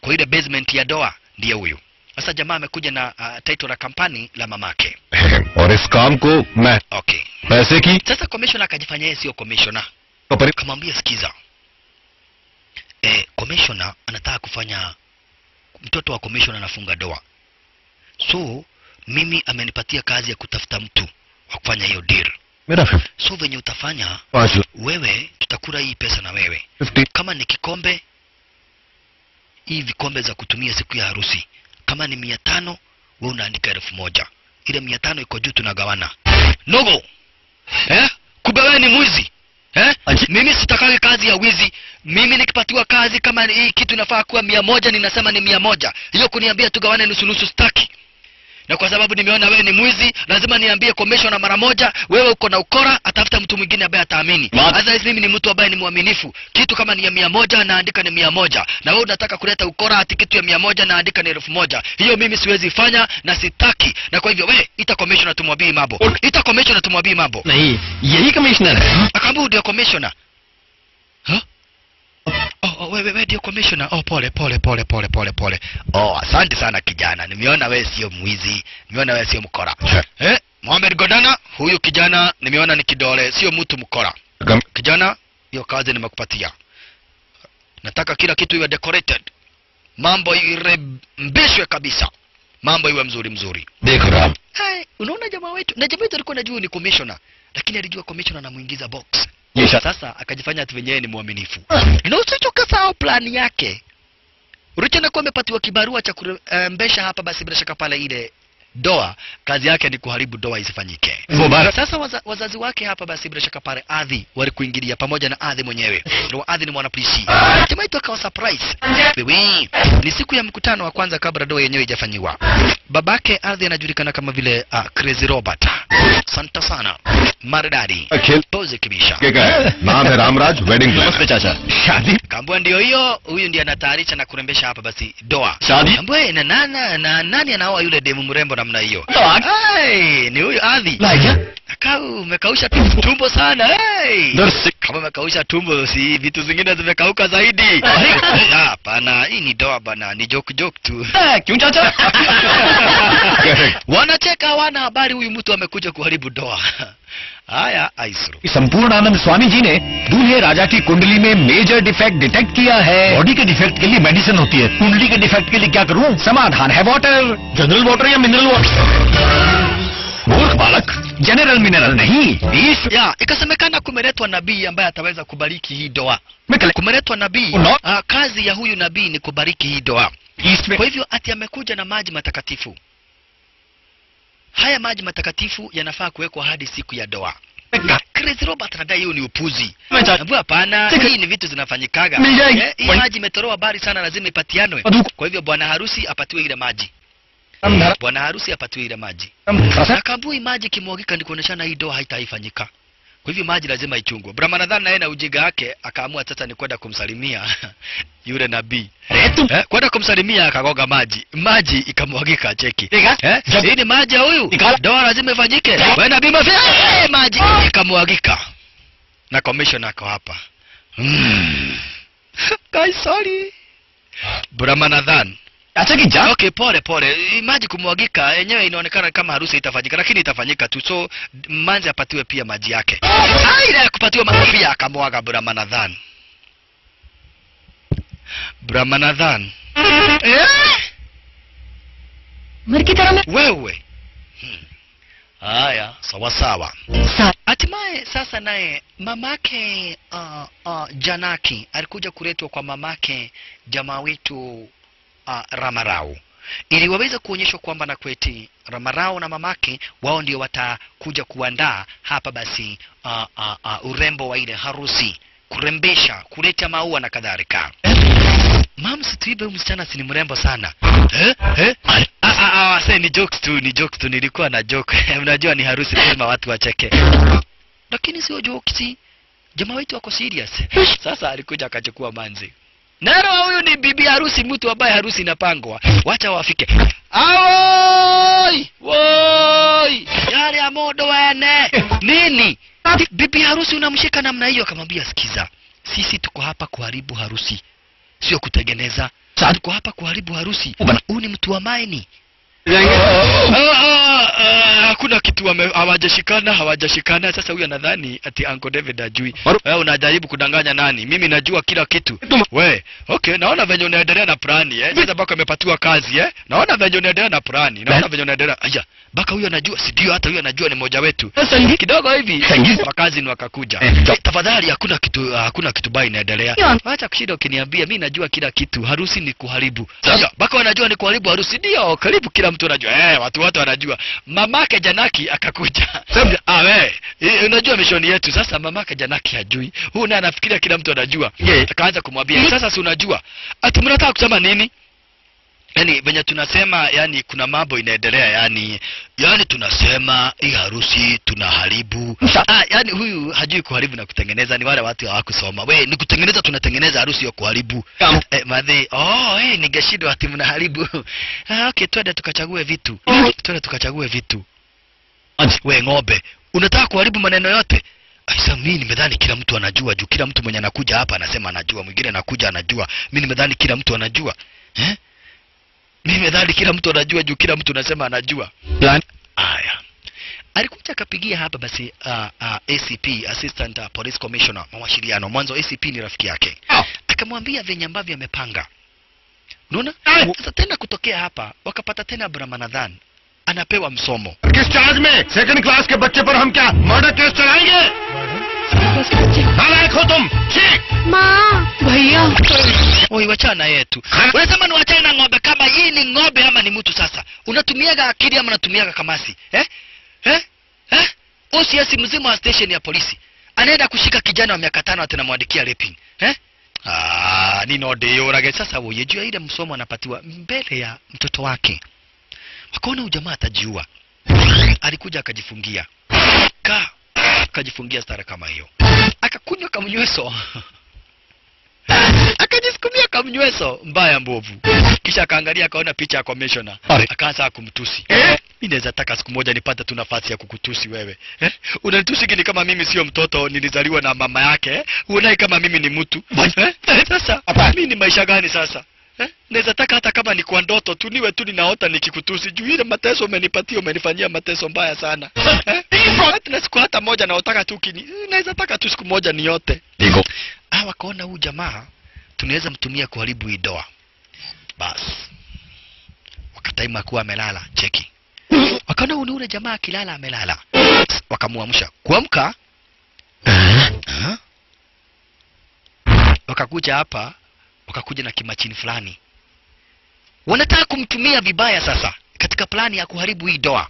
kwa ile basement ya doa ndiye huyu. Sasa jamaa amekuja na uh, title la kampani la mamake. और इस काम को मैं Okay. पैसे की Sasa commissioner akajifanya yeye sio commissioner. परि- Kamwambia sikiza. Eh, commissioner anataka kufanya mtoto wa commissioner anafunga doa. So mimi amenipatia kazi ya kutafuta mtu wa kufanya hiyo deal. So venye utafanya Pasu. wewe tutakula hii pesa na wewe. 50. kama ni kikombe hii vikombe za kutumia siku ya harusi. Kama ni mia tano we unaandika elfu moja. Ile mia tano iko juu tunagawana. Nogo eh? kumbe wewe ni mwizi. Eh? mimi sitakage kazi ya wizi. Mimi nikipatiwa kazi kama hii kitu inafaa kuwa mia moja ninasema ni mia moja. Hiyo kuniambia tugawane nusunusu staki na kwa sababu nimeona wewe ni mwizi lazima niambie komishona mara moja wewe uko na ukora atafuta mtu mwingine ambaye ataamini. Otherwise mimi ni mtu ambaye ni mwaminifu. Kitu kama ni ya mia moja naandika ni mia moja. Na wewe unataka kuleta ukora ati kitu ya mia moja naandika ni elfu moja. Hiyo mimi siwezi fanya na sitaki. Na kwa hivyo wewe ita komishona tumwambii mambo. Ita komishona tumwambii mambo. Na hii yehi komishona akambudia komishona huh? oh, oh, wewe wewe, commissioner. Oh, pole pole pole pole pole pole. Oh, asante sana kijana, nimeona wewe sio mwizi, nimeona wewe sio mkora eh? Mohamed Godana, huyu kijana nimeona ni kidole, sio mtu mkora. Kijana, hiyo kazi nimekupatia, nataka kila kitu iwe decorated, mambo irembeshwe kabisa, mambo iwe mzuri mzuri. Hey, unaona jamaa wetu na jamaa wetu alikuwa najua ni commissioner, lakini alijua commissioner anamuingiza box ये sasa akajifanya ati wenyewe ni mwaminifu. Na usichokasahau plani yake. Richard anakuwa amepatiwa kibarua cha kurembesha hapa basi bila shaka pale ile doa, kazi yake ni kuharibu doa isifanyike. Mm. Sasa waza, wazazi wake hapa basi bila shaka pale Adhi walikuingilia pamoja na Adhi mwenyewe. Mm. Ndio Adhi ni mwana mwanaplishi. Jamaa ah. yetu akawa surprise. Wewe ni siku ya mkutano wa kwanza kabla doa yenyewe haijafanyiwa. Babake Adhi anajulikana kama vile uh, Crazy Robert. Santa sana. Maridadi. Pose kibisha. Naam Ramraj wedding planner. Chacha. Shadi. Kambwe ndio hiyo, huyu ndiye anatayarisha na kurembesha hapa basi doa. Shadi. Kambwe na nana na nani anaoa yule demu mrembo na namna hiyo. Hey, ni huyu adhi. Kau umekausha tumbo sana hey. kama umekausha tumbo si vitu zingine zimekauka zaidi. Hapana hii ni doa bana ni joke joke tu. Wanacheka wana habari huyu mtu amekuja kuharibu doa. Haya aisru संपूर्ण आनंद स्वामी जी ने दूल्हे राजा की कुंडली में major defect detect किया है बॉडी के डिफेक्ट के लिए मेडिसिन होती है कुंडली के डिफेक्ट के लिए क्या करूँ समाधान है वाटर जनरल वाटर या मिनरल वाटर मूर्ख बालक जनरल मिनरल नहीं बीस ya ikasemekana kumeletwa nabii ambaye ataweza kubariki hii doa kumeletwa nabii ah, kazi ya huyu nabii ni kubariki hii doa kwa hivyo ati amekuja na maji matakatifu haya maji matakatifu yanafaa kuwekwa hadi siku ya doa. Chris Robert anadai hiyo ni upuzi. Naambia hapana hii ni vitu zinafanyikaga. Eh, hii maji imetolewa bari sana lazima ipatianwe. Kwa hivyo bwana harusi apatiwe ile maji. Bwana harusi apatiwe ile maji. Akabui maji kimwagika ni kuoneshana hii doa haitaifanyika kwa hivyo maji lazima ichungwe. Brahmanadhan naye na ujinga wake akaamua sasa ni kwenda kumsalimia yule nabii. Eh, kwenda kumsalimia akagoga maji. Maji ikamwagika cheki. Eh, hii ni maji ya huyu? Doa lazima ifanyike. Wewe nabii mafi eh, maji ikamwagika. Na commission ako hapa. Mm. guys sorry. Brahmanadhan Ataki ja. Okay, pole pole. Maji kumwagika yenyewe inaonekana kama harusi itafanyika, lakini itafanyika tu. So manzi apatiwe pia maji yake. Ah, Aida kupatiwa maji pia akamwaga Brahmanadhan. Brahmanadhan. Eh? Mrkitarame. Wewe. Hmm. Sawa sawa. Hatimaye sasa naye mamake uh, uh, Janaki alikuja kuletwa kwa mamake jamaa wetu uh, ramarau. Ili waweze kuonyeshwa kwamba na kweti ramarau na mamake wao ndio watakuja kuandaa hapa basi uh, uh, uh, urembo wa ile harusi. Kurembesha kuleta maua na kadhalika. Mam situibe huyu msichana si ni mrembo sana. Eh? Eh? Ah, ah, ah, say, ni jokes tu ni jokes tu nilikuwa na joke. Unajua ni harusi lazima watu wacheke. Lakini sio jokes jamaa wetu wako serious. Sasa alikuja akachukua manzi nero huyu ni bibi harusi mtu ambaye harusi inapangwa. Wacha wafike. Awoi woi! Yale amodo modo wene nini? Bibi harusi unamshika namna hiyo akamwambia sikiza. Sisi tuko hapa kuharibu harusi. Sio kutengeneza. Tuko hapa kuharibu harusi. Huu ni mtu wa maini Ah, ah, ah, hakuna kitu hawajashikana hawajashikana. Sasa huyu anadhani ati Uncle David ajui wewe wewe unajaribu kudanganya nani? Mimi najua kila kitu. We okay naona venye unaendelea na plani eh? Sasa baka amepatiwa kazi eh? Naona venye unaendelea na plani naona venye unaendelea. Aya baka huyu anajua si ndio? Hata huyu anajua ni mmoja wetu. Kidogo hivi kwa wakazi ni wakakuja. Eh, eh, tafadhali hakuna kitu hakuna kitu baya inaendelea. Acha kushinda ukiniambia mimi najua kila kitu. Harusi ni kuharibu. Sasa baka wanajua ni kuharibu harusi. Ndio karibu kila mtu anajua. Eh watu wote wanajua mamake janaki akakuja. Ah we eh, unajua mishoni yetu. Sasa mamake janaki hajui. Huu naye anafikiria kila mtu anajua. Akaanza kumwambia sasa si unajua? Ati mnataka kusema nini yani venye tunasema yani kuna mambo inaendelea yani yani tunasema hii harusi tunaharibu. Ah, yani huyu hajui kuharibu na kutengeneza ni wale watu hawakusoma. We ni kutengeneza tunatengeneza harusi ya kuharibu. Eh, madhi oh hey, ningeshindwa ati mnaharibu. Ah, okay twende tukachague vitu. Twende tukachague vitu. We ng'ombe unataka kuharibu maneno yote? Aisa, mi nimedhani kila mtu anajua juu. Kila mtu mwenye anakuja hapa anasema anajua mwingine anakuja anajua. Mi nimedhani kila mtu anajua. Eh? mi nimedhani kila mtu anajua juu kila mtu anasema anajua Plan. aya alikuja akapigia hapa basi uh, uh, ACP Assistant uh, Police Commissioner mawasiliano. Mwanzo ACP ni rafiki yake, akamwambia venye ambavyo amepanga. Unaona, sasa tena kutokea hapa wakapata tena Brahmanadhan anapewa msomo. किस चार्ज में second class के बच्चे पर हम क्या murder case चलाएंगे Mama yako Tom, Ma. Baya. Oi, wachana yetu. Unasema ni wachana na ng'ombe kama hii ni ng'ombe ama ni mtu sasa? Unatumiaga akili ama unatumiaga kamasi? Eh? Eh? Eh? OCS mzima wa station ya polisi. Anaenda kushika kijana wa miaka tano atanamwandikia raping. Eh? Ah, nino ndiurage sasa woye jua ile msomo anapatiwa mbele ya mtoto wake. Wakaona ujamaa atajiua. Alikuja akajifungia. Kaa akajifungia stara kama hiyo. Akakunywa kamnyweso. akajisukumia kamnyweso mbaya mbovu kisha akaangalia akaona picha ya commissioner akaanza kumtusi Eh? mi naweza taka siku moja nipate tu nafasi ya kukutusi wewe eh? unanitusi gini kama mimi sio mtoto nilizaliwa na mama yake eh? uonai kama mimi ni mtu eh? sasa mimi ni maisha gani sasa eh? naweza taka hata kama ni kwa ndoto tu niwe tu ninaota nikikutusi juu ile mateso umenipatia umenifanyia mateso mbaya sana eh? Hata na siku hata moja naotaka tu kini naweza taka tu siku moja niote ah, wakaona huyu jamaa tunaweza mtumia kuharibu hii doa. Basi wakataima kuwa amelala, cheki. Wakaona ule ni ule jamaa akilala amelala, wakamuamsha. Kuamka ah, wakakuja hapa, wakakuja na kimachini fulani. Wanataka kumtumia vibaya sasa katika plani ya kuharibu hii doa.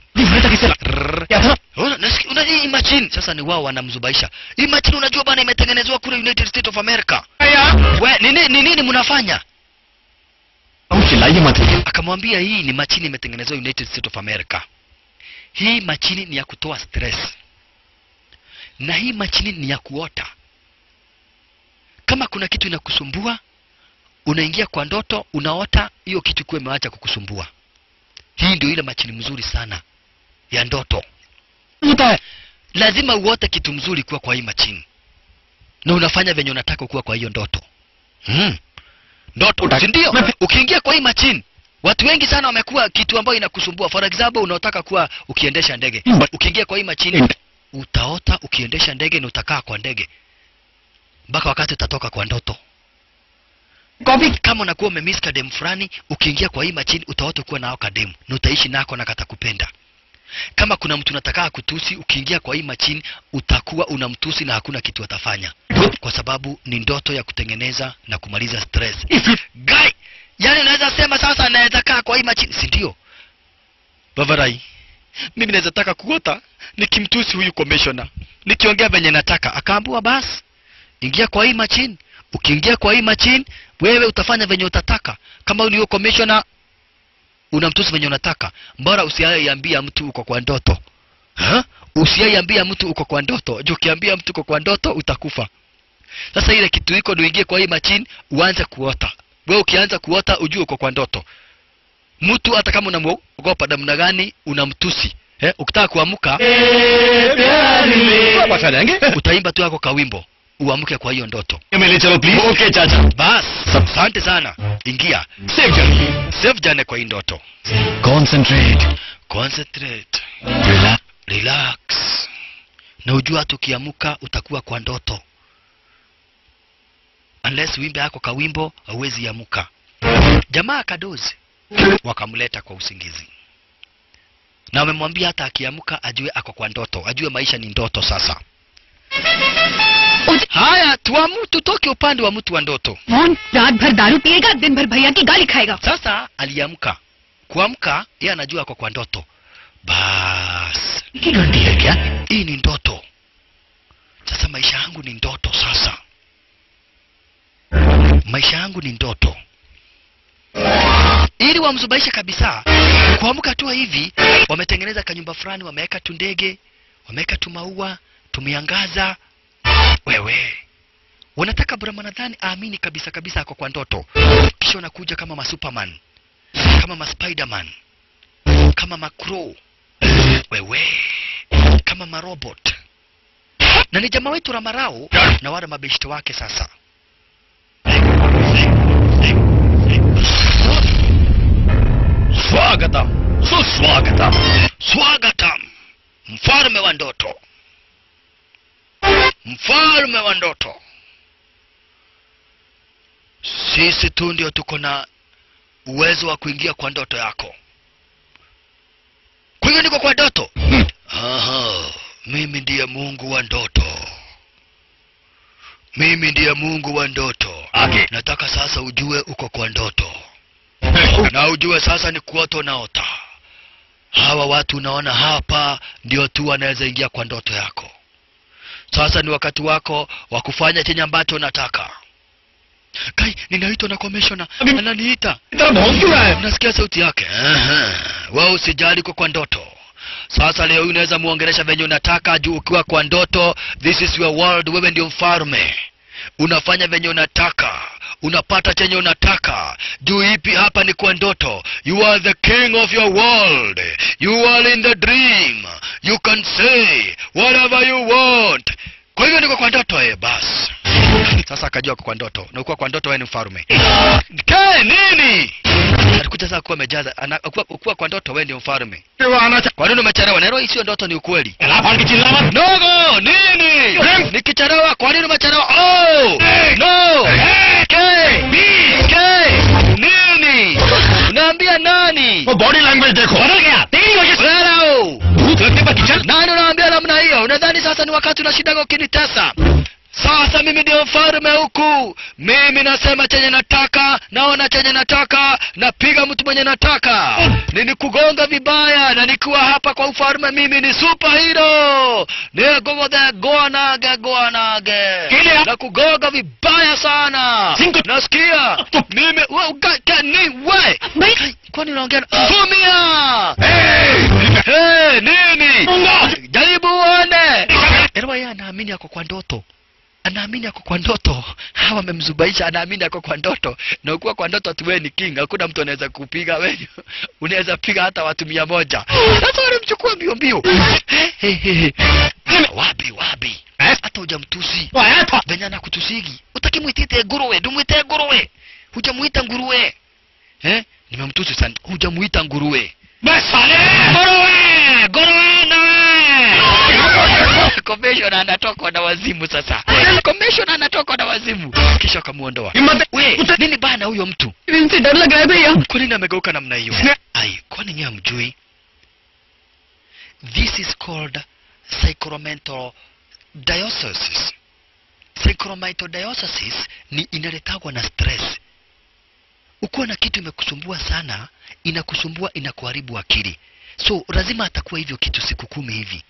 Imagine sasa. Ni wao wanamzubaisha. Imagine unajua bana imetengenezewa kule united state of america. We ni nini, nini mnafanya? Akamwambia hii ni machini imetengenezwa united state of america. Hii machini ni ya kutoa stress. Na hii machini ni ya kuota. Kama kuna kitu inakusumbua unaingia kwa ndoto unaota hiyo kitu kuwa imeacha kukusumbua. Hii ndio ile machini mzuri sana ya ndoto. Mbe. lazima uote kitu mzuri kuwa kwa hii machini. Na unafanya venye unataka kuwa kwa hiyo ndoto. Hmm. ndoto ndio? Ukiingia kwa hii machini watu wengi sana wamekuwa kitu ambayo inakusumbua. For example unaotaka kuwa ukiendesha ndege. Hmm. Ukiingia kwa hii machini hmm. utaota ukiendesha ndege na utakaa kwa ndege. Mpaka wakati utatoka kwa ndoto. Copy kama unakuwa umemiss kademu fulani ukiingia kwa hii machine utaota kuwa nao kademu na utaishi nako na katakupenda. Kama kuna mtu unataka kutusi ukiingia kwa hii machine utakuwa unamtusi na hakuna kitu atafanya. Kwa sababu ni ndoto ya kutengeneza na kumaliza stress. Guy yani unaweza sema sasa naweza kaa kwa hii machine, si ndio? Bavarai mimi naweza taka kuota nikimtusi huyu commissioner. Nikiongea venye nataka akaambua basi. Ingia kwa hii machine. Ukiingia kwa hii machine wewe utafanya venye utataka kama uliyo komishona unamtusi venye unataka mbora usiaiambia mtu uko kwa ndoto usiaiambia mtu uko kwa ndoto juu ukiambia mtu uko kwa ndoto utakufa sasa ile kitu iko uingie kwa hii machine uanze kuota wewe ukianza kuota ujue uko kwa ndoto mtu hata kama unamwogopa namna gani unamtusi eh, ukitaka kuamka utaimba tu yako kawimbo uamke kwa hiyo ndoto. Okay, chacha. Bas, asante sana. Ingia. Save jane. Save jane kwa hii ndoto. Concentrate. Concentrate. Relax. Relax. Na ujua tukiamuka utakuwa kwa ndoto. Unless wimbe yako kawimbo hauwezi amuka. Jamaa kadozi wakamleta kwa usingizi. Na wamemwambia hata akiamuka ajue ako kwa ndoto, ajue maisha ni ndoto sasa. Haya, tuamu tutoke upande wa mtu wa ndoto. Mon, raat bhar daru piyega, din bhar bhaiya ki gali khayega. Sasa aliamka. Kuamka yeye anajua kwa kwa ndoto. Bas. Hilo ndio kya. Hii ni ndoto. Sasa maisha yangu ni ndoto sasa. Maisha yangu ni ndoto. Ili wamzubaishe kabisa. Kuamka tu hivi, wametengeneza kanyumba fulani, wameweka tu ndege, wameweka tumeangaza wewe. Wanataka bramanadhani aamini kabisa kabisa ako kwa ndoto. Kisha unakuja kama masuperman kama maspiderman kama macrow wewe kama marobot na ni jamaa wetu ramarao na wale mabeshte wake sasa. Swagatam. Suswagatam swagatam. Mfalme wa ndoto mfalme wa ndoto. Sisi tu ndio tuko na uwezo wa kuingia kwa ndoto yako. Kwa hivyo niko kwa ndoto. Aha, mimi ndiye mungu wa ndoto. Mimi ndiye mungu wa ndoto. Okay. nataka sasa ujue uko kwa ndoto. Na ujue sasa ni kuota unaota. Hawa watu unaona hapa ndio tu wanaweza ingia kwa ndoto yako sasa ni wakati wako wa kufanya chenye ambacho unataka. Kai ninaitwa na komishona ananiita. Nasikia sauti yake? Wewe usijali kwa kwa ndoto. Sasa leo hii unaweza muongelesha venye unataka juu ukiwa kwa ndoto this is your world wewe ndio mfalme. Unafanya venye unataka unapata chenye unataka. Juu ipi hapa ni kwa ndoto? You are the king of your world. You are in the dream. You can say whatever you want kwa hivyo ndiko kwa ndoto eh, basi sasa akajua kwa ndoto na kwa ndoto wewe ni mfalme. Ke nini? Alikuja sasa kuwa amejaza anakuwa kwa kwa ndoto wewe ni mfalme. Kwa nini umechelewa? Nero sio ndoto ni ukweli. Nogo nini? Nikichelewa kwa nini umechelewa? Oh! No! k b k Nini? unaambia nani वो body language देखो बदल गया तेरी वजह से Hello. भूत लगने पर kitchen nani unaambia namna hiyo unadhani sasa ni wakati unashindaga ukinitesa sasa mimi ndio mfalme huku. Mimi nasema chenye nataka naona chenye nataka napiga mtu mwenye nataka. Ninikugonga vibaya na nikiwa hapa kwa ufalme mimi ni superhero. Nigogodhe goanage goanage Kile- na kugonga vibaya sana. Nasikia mimi we, ni we. Kwani unaongea na- Vumia! Hey, nini? Jaribu uone. Anaamini yako kwa ndoto anaamini ako kwa ndoto. Hawa amemzubaisha anaamini ako kwa ndoto. Na ukiwa kwa ndoto tuwe ni king hakuna mtu anaweza kupiga wewe. Unaweza piga hata watu 100 moja. Wale mchukua mbio mbio. Wapi wapi? Eh? Hata hujamtusi. Venye anakutusigi. Utakimwitite nguruwe. Dumwite nguruwe. Hujamuita nguruwe. Eh? nimemtusi sana. Hujamuita nguruwe. Besale! Nguruwe! Nguruwe! Na Komeshona anatoka na wazimu sasa. Komeshona anatoka na wazimu. Kisha kamuondoa. We, nini bana huyo mtu? Kwa nini amegeuka namna hiyo? Ai, kwani nyinyi hamjui? This is called sacramental diocese. Sacramental diocese ni inaletagwa na stress. Ukuwa na kitu imekusumbua sana, inakusumbua, inakuharibu akili. So lazima atakuwa hivyo kitu siku kumi hivi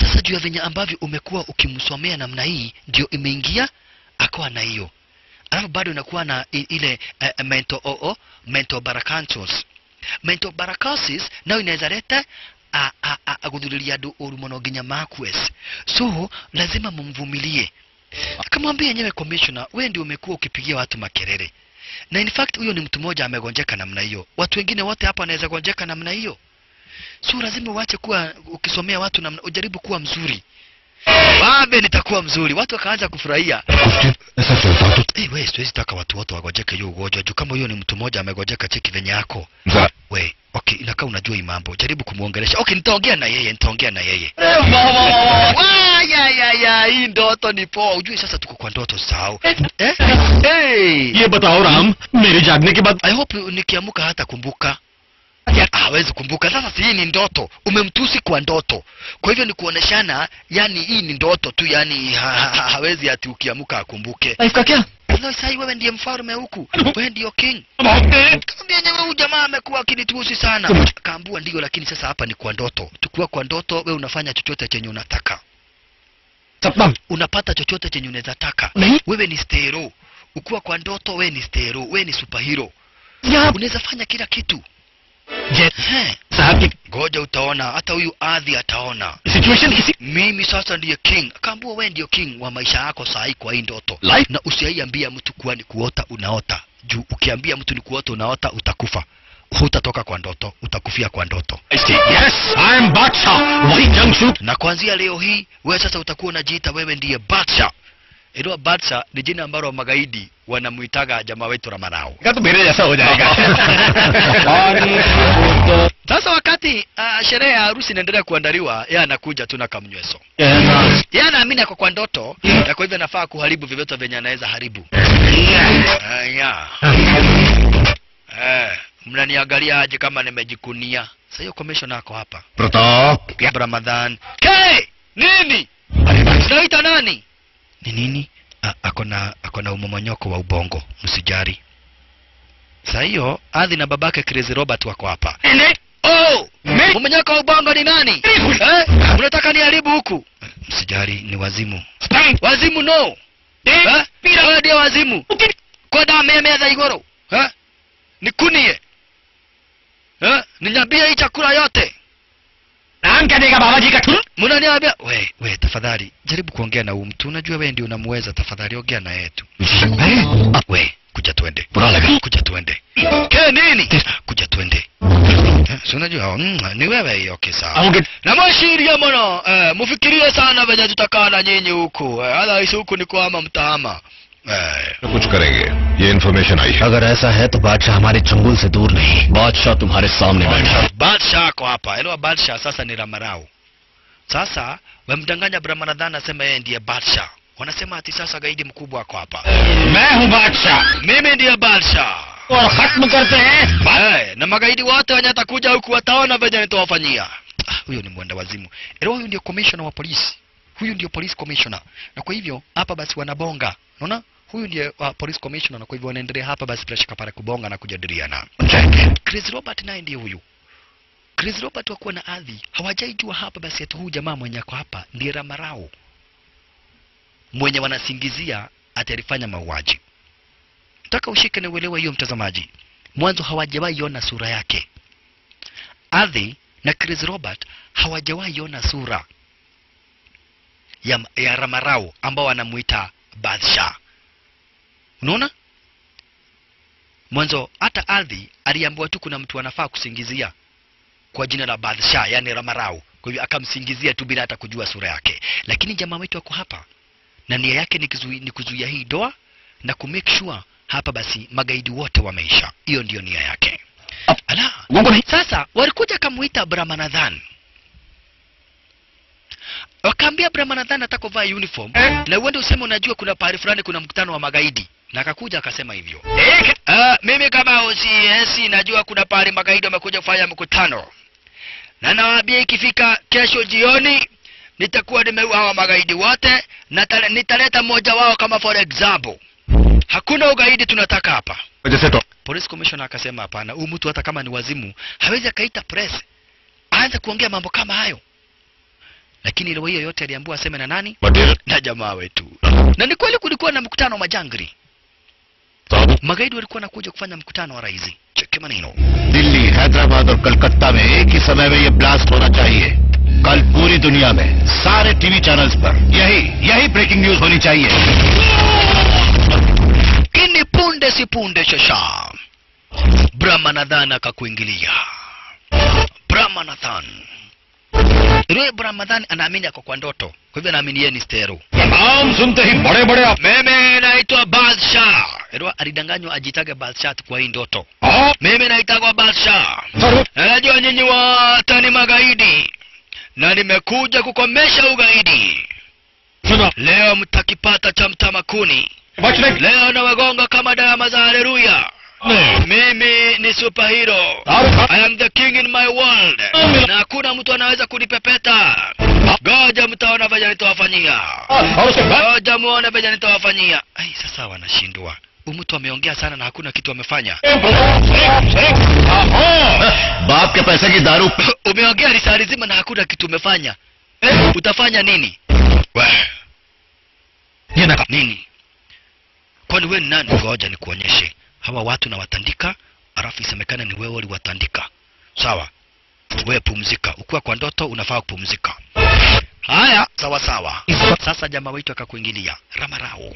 sasa juu ya venye ambavyo umekuwa ukimsomea namna hii ndio imeingia akawa na hiyo. Alafu bado inakuwa na ile uh, mental oo mental barakantos mental barakasis nayo inaweza leta a- a- a- aguthuria andu uru muno nginya makwes so lazima mumvumilie. Akamwambia yenyewe commissioner we ndio umekuwa ukipigia watu makelele. Na in fact huyo ni mtu mmoja amegonjeka namna hiyo. Watu wengine wote hapa wanaweza gonjeka namna hiyo sio lazima uache kuwa ukisomea watu na ujaribu kuwa mzuri. Babe nitakuwa mzuri. Watu wakaanza kufurahia. Eh, hey, we siwezi taka watu wote wagojeke hiyo ugonjwa. Juu kama huyo ni mtu mmoja amegojeka cheki venye yako. We okay inakaa unajua hii mambo jaribu kumuongelesha. Okay nitaongea na yeye nitaongea na yeye. Ya ya ya hii ndoto ni poa. Ujue sasa tuko kwa ndoto sahau eh, eh? eh? hey. ye batao ram mere jagne ke baad i hope nikiamuka hata kumbuka Ah, hawezi kumbuka. Sasa si hii ni ndoto. Umemtusi kwa ndoto. Kwa hivyo ni kuoneshana yani hii ni ndoto tu yani ha, ha, hawezi ati ukiamka akumbuke. Sai wewe ndiye mfalme huku. Wewe ndio king. Kaambia nyewe huyu jamaa amekuwa akinitusi sana. Kaambua ndio lakini sasa hapa ni kwa ndoto. Tukiwa kwa ndoto we unafanya chochote chenye unataka. Tabam. unapata chochote chenye unaweza taka. Wewe ni stero. Ukiwa kwa ndoto we ni stero. We ni superhero. Unaweza fanya kila kitu. Ngoja utaona hata huyu adhi ataona. Situation isi mimi sasa ndiye king. Akaambua we ndio king wa maisha yako saa hii kwa hii ndoto. Life. na usiaiambia mtu kuwa ni kuota unaota. Juu ukiambia mtu ni kuota unaota utakufa. Hutatoka kwa ndoto utakufia kwa ndoto. I see. yes na kuanzia leo hii wewe sasa utakuwa unajiita wewe ndiye batsha. Edward Batsa ni jina ambalo magaidi wanamuitaga jamaa wetu Ramarau. Ngatumireja sawa jaiga. Sasa wakati uh, sherehe ya harusi inaendelea kuandaliwa, yeye anakuja tu na kamnyweso. Yeye yeah, anaamini ako kwa ndoto na kwa hivyo anafaa kuharibu vyovyote vyenye anaweza haribu. Haya. Ah, eh, mnaniangalia aje kama nimejikunia? Sasa hiyo commission ako hapa. Proto. Ramadan. K! Nini? Unaita nani? Ni nini? akona akona ako na umomonyoko wa ubongo, msijari. Sasa hiyo Adhi na babake Crazy Robert wako hapa. Oh! umomonyoko wa ubongo ni nani? Eh? Unataka niharibu huku? Msijari ni wazimu. Wazimu no. Eh? Wewe ndio wazimu. Kwa damu meme za igoro. Eh? Nikunie. Eh? Ninyambie hii chakula yote naamkadega babaji katun munaniambia we we tafadhali jaribu kuongea na huu mtu. Unajua wewe ndio unamweza tafadhali ongea na yetu eh? Ah, we kuja tuende. Buralaga kuja tuende. Ke nini? Kuja tuende. Si unajua? Mm, ni wewe hiyo kisa. Namwashiria mwana eh, mufikirie sana venye tutakaa na nyinyi huku. Eh, ala isi huku ni kuhama mtahama. Eh, तो कुछ करेंगे ये इन्फॉर्मेशन आई है अगर ऐसा है तो बादशाह हमारे चंगुल से दूर नहीं बादशाह तुम्हारे सामने बैठा है Badsha ako hapa. Elewa Badsha sasa ni Ramarau. Sasa wamdanganya Brahmanadhan asema yeye ndiye Badsha. Wanasema ati sasa gaidi mkubwa ako hapa. मैं हूँ बादशाह Mimi ndiye Badsha. और खत्म करते हैं Hey, na magaidi wote wenye atakuja huku wataona venye nitawafanyia. Ah, huyo ni mwenda wazimu. Elewa huyu ndio commissioner wa polisi. Huyu ndio police commissioner. Na kwa hivyo hapa basi wanabonga. Unaona? Huyu ndiye uh, police commissioner na kwa hivyo wanaendelea hapa basi bila shaka pale kubonga na kujadiliana. Chris Robert naye ndiye huyu. Chris Robert wakuwa na adhi hawajaijua hapa basi ati huyu jamaa mwenye ako hapa ndiye Ramarao mwenye wanasingizia ati alifanya mauaji. Nataka ushike na uelewe hiyo mtazamaji. Mwanzo hawajawahi ona sura yake. Adhi na Chris Robert hawajawahi ona sura ya, ya Ramarao ambao anamuita Badsha. Unaona? Mwanzo hata ardhi aliambiwa tu kuna mtu anafaa kusingizia kwa jina la Badsha, yani Ramarau. Kwa hivyo akamsingizia tu bila hata kujua sura yake. Lakini jamaa wetu ako hapa na nia yake ni kuzuia, ni kuzuia hii doa na kumake sure hapa basi magaidi wote wameisha. Hiyo ndiyo nia yake. Ala, sasa walikuja kamuita Brahmanadhan wakaambia Brahmanadhan atakovaa uniform eh? na uende useme unajua kuna pahali fulani kuna mkutano wa magaidi na akakuja akasema hivyo. Eh, uh, mimi kama OCS najua kuna pale magaidi wamekuja kufanya mkutano na nawaambia ikifika kesho jioni nitakuwa nimeuawa magaidi wote na nitaleta mmoja wao kama for example. Hakuna ugaidi tunataka hapa. Police commissioner akasema hapana huyu mtu hata kama ni wazimu hawezi akaita press. Aanze kuongea mambo kama hayo. Lakini ile hiyo yote aliambiwa aseme na nani? Madil. na jamaa wetu. Na ni kweli kulikuwa na mkutano wa majangri. Magaidi walikuwa nakuja kufanya mkutano wa rais. Cheki maneno. Delhi हैदराबाद और कलकत्ता में एक ही समय में ये ब्लास्ट होना चाहिए कल पूरी दुनिया में सारे टीवी चैनल्स पर यही यही ब्रेकिंग न्यूज़ होनी चाहिए Ini punde si punde shasha. Brahmanadhan akakuingilia. Brahmanadhan. Iroye Ramadhani anaamini ako kwa ndoto, kwa hivyo anaamini yeye ni stero. Naam, sunte hi bade bade. Mimi naitwa Balsha. Iroya alidanganywa ajitage Balsha kwa hii ndoto. Ah. Mimi naitagwa Balsha. Najua nyinyi wata ni magaidi na nimekuja kukomesha ugaidi. Leo mtakipata cha mtamakuni. Leo nawagonga kama dawa za haleluya. Ah, mimi ni superhero. I am the king in my world. Na hakuna mtu anaweza kunipepeta. Goja mtaona venye nitawafanyia. Ah, Goja muone venye nitawafanyia. Ai, sasa wanashindwa. Mtu ameongea sana na hakuna kitu amefanya. Bab ke paise ki daru umeongea risali zima na hakuna kitu umefanya. Utafanya nini? Wewe. Nini? Kwani wewe nani? Ngoja nikuonyeshe. Hawa watu nawatandika alafu isemekane ni wewe uliwatandika. Sawa? Wewe pumzika. Ukiwa kwa ndoto unafaa kupumzika. Haya, sawa sawa. Sasa jamaa wetu akakuingilia Ramarao.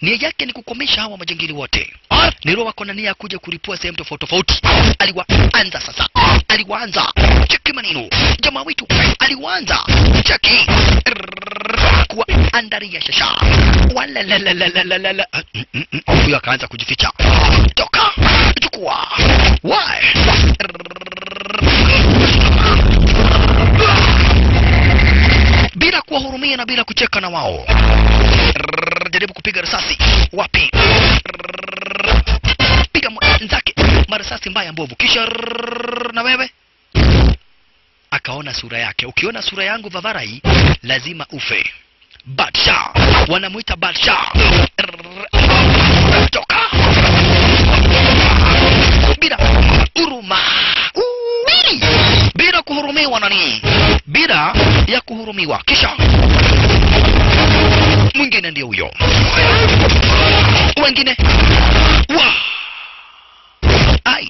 Nia yake ni kukomesha hawa majengili wote. Nero wako nia kuja kulipua sehemu tofauti tofauti. Aliwaanza sasa, aliwaanza cheki maneno. Jamaa wetu aliwaanza cheki alikuwa andari ya shasha. Walelelelelelele. Huyo akaanza kujificha. Toka. Chukua. Why? Bila kuwahurumia na bila kucheka na wao. Jaribu kupiga risasi. Wapi? Piga mwenzake marisasi mbaya mbovu. Kisha na wewe? Akaona sura yake. Ukiona sura yangu vavarai lazima ufe badsha wanamuita badsha toka bila huruma. Bila kuhurumiwa nani bila ya kuhurumiwa. Kisha. Mwingine ndio huyo. Wengine. Wa. Ai.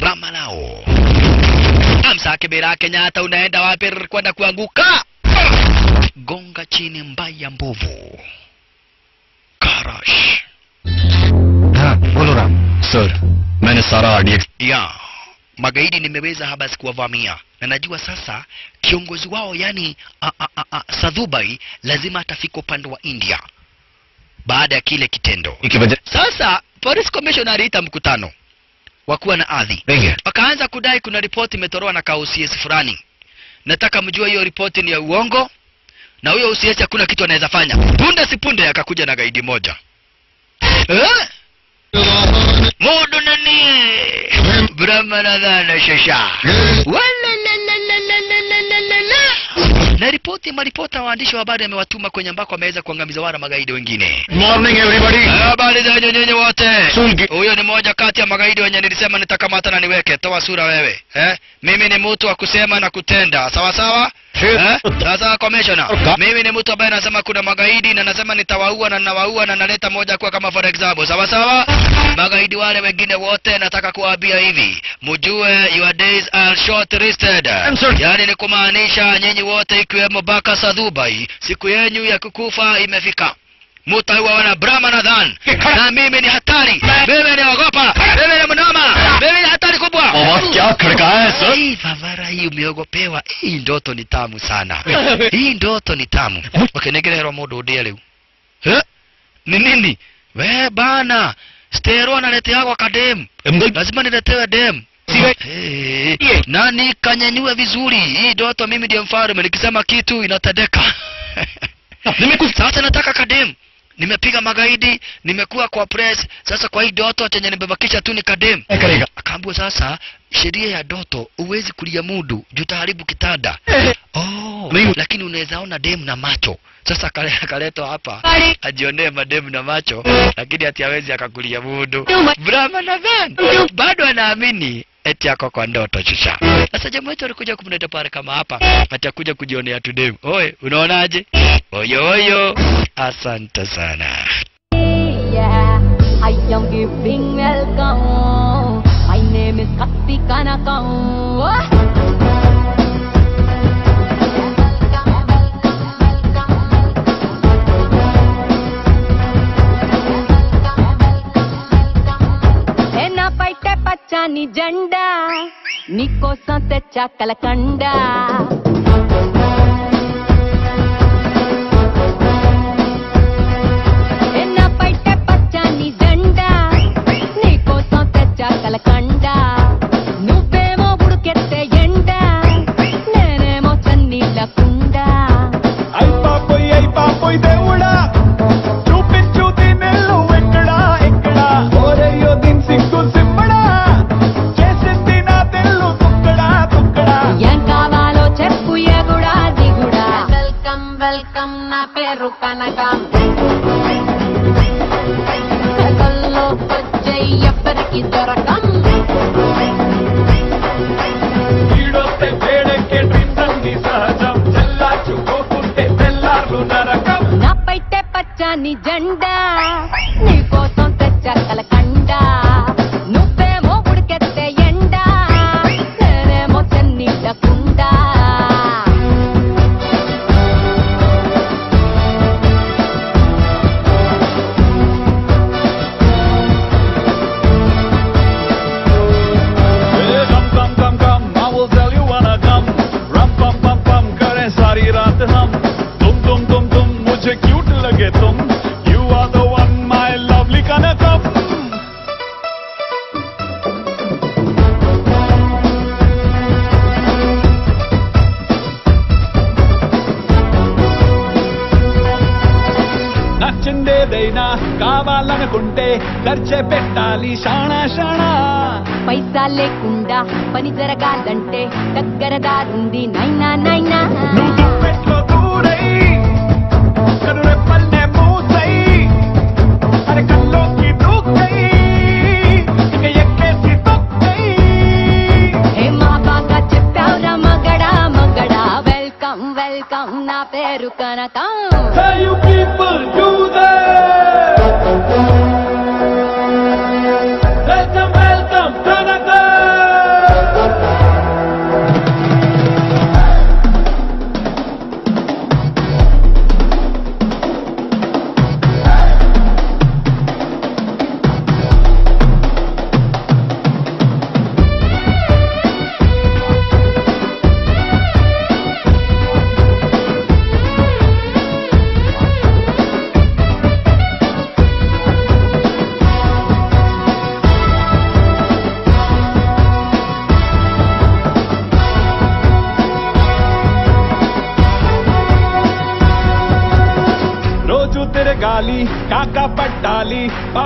Ramalao Hamza Kibera Kenyatta, unaenda wapi? Kwenda kuanguka gonga chini, mbaya mbovu karash. Ha, Bolora. sir, mene sara adiek ya magaidi nimeweza habas kuwavamia na najua sasa kiongozi wao yani a, a, a, a, Sadhubai lazima atafika upande wa India baada ya kile kitendo. Sasa Police Commissioner aliita mkutano wakuwa na ardhi. Wakaanza kudai kuna ripoti imetolewa na ka fulani. Nataka mjue hiyo ripoti ni ya uongo na huyo OCS hakuna kitu anaweza fanya. Punde si punde akakuja na gaidi moja eh? mudu nani Brahmanadhana Shesha na ripoti maripota waandishi wa habari amewatuma kwenye ambako ameweza kuangamiza wara magaidi wengine. Morning everybody habari zenyu nyinyi wote huyo ni moja kati ya magaidi wenye nilisema nitakamata na niweke. Toa sura wewe. Eh? mimi ni mtu wa kusema na kutenda. Sawa sawa? Eh? sasa commissioner. Mimi ni mtu ambaye nasema kuna magaidi na nasema nitawaua na nawaua na naleta moja kwa kama for example. Sawa sawa? Magaidi wale wengine wote nataka kuwaambia hivi. Mjue your days are short listed yaani ni kumaanisha nyinyi wote ikiwemo baka sadhubai siku yenyu ya kukufa imefika mutauwa wana Brahma na Dhan, na mimi ni hatari, mimi ni niogopa, mimi ni mnyama, mimi ni hatari kubwa. Vavara hii umiogopewa. Hii ndoto ni tamu sana, hii ndoto ni tamu. Ukinengererwa mundu ndie riu. Ni nini? We bana, sterwa naleteagwa kadem, lazima niletewe dem Hey, na nikanyanyue vizuri. Hii ndoto. Mimi ndiye mfalme, nikisema kitu inatendeka. Sasa nataka kademu nimepiga magaidi nimekuwa kwa press. Sasa kwa hii doto chenye nimebakisha tu ni kadem akaambua sasa sheria ya doto uwezi kulia mudu jutaharibu kitanda oh, lakini unaweza ona demu na macho. Sasa akaletwa hapa ajionee mademu na macho lakini hati hawezi akakulia mudu. Brahma na Van. Bado anaamini eti yako kwa ndoto shisha. Sasa jamaa wetu alikuja kumleta pale kama hapa, atakuja kujionea tu demu. Oye, unaonaje? Oyo oyo. Asante sana Yeah, I am giving welcome. My name is Katti Kanakam. ఎన్న పచ్చని జెండా నీకోసం తెచ్చా కలకండా తెచ్చా కలకండ నువ్వేమో ఉడుకెత్తే ఎండ. నేనేమో చన్నీళ్ళ కుండ. అయ్ బాబోయ్ అయ్ బాబోయ్ దేవుడా. చూపించు దీనిల్లు ఎక్కడా ఎక్కడా. ఓరయ్యో దీని సిగ్గు సిమ్మడా. చేసింది నా తెల్లు తుక్కడా తుక్కడా. ఏం కావాలో చెప్పు ఎగుడా దిగుడా. వెల్కమ్ వెల్కమ్ నా పేరు కనకం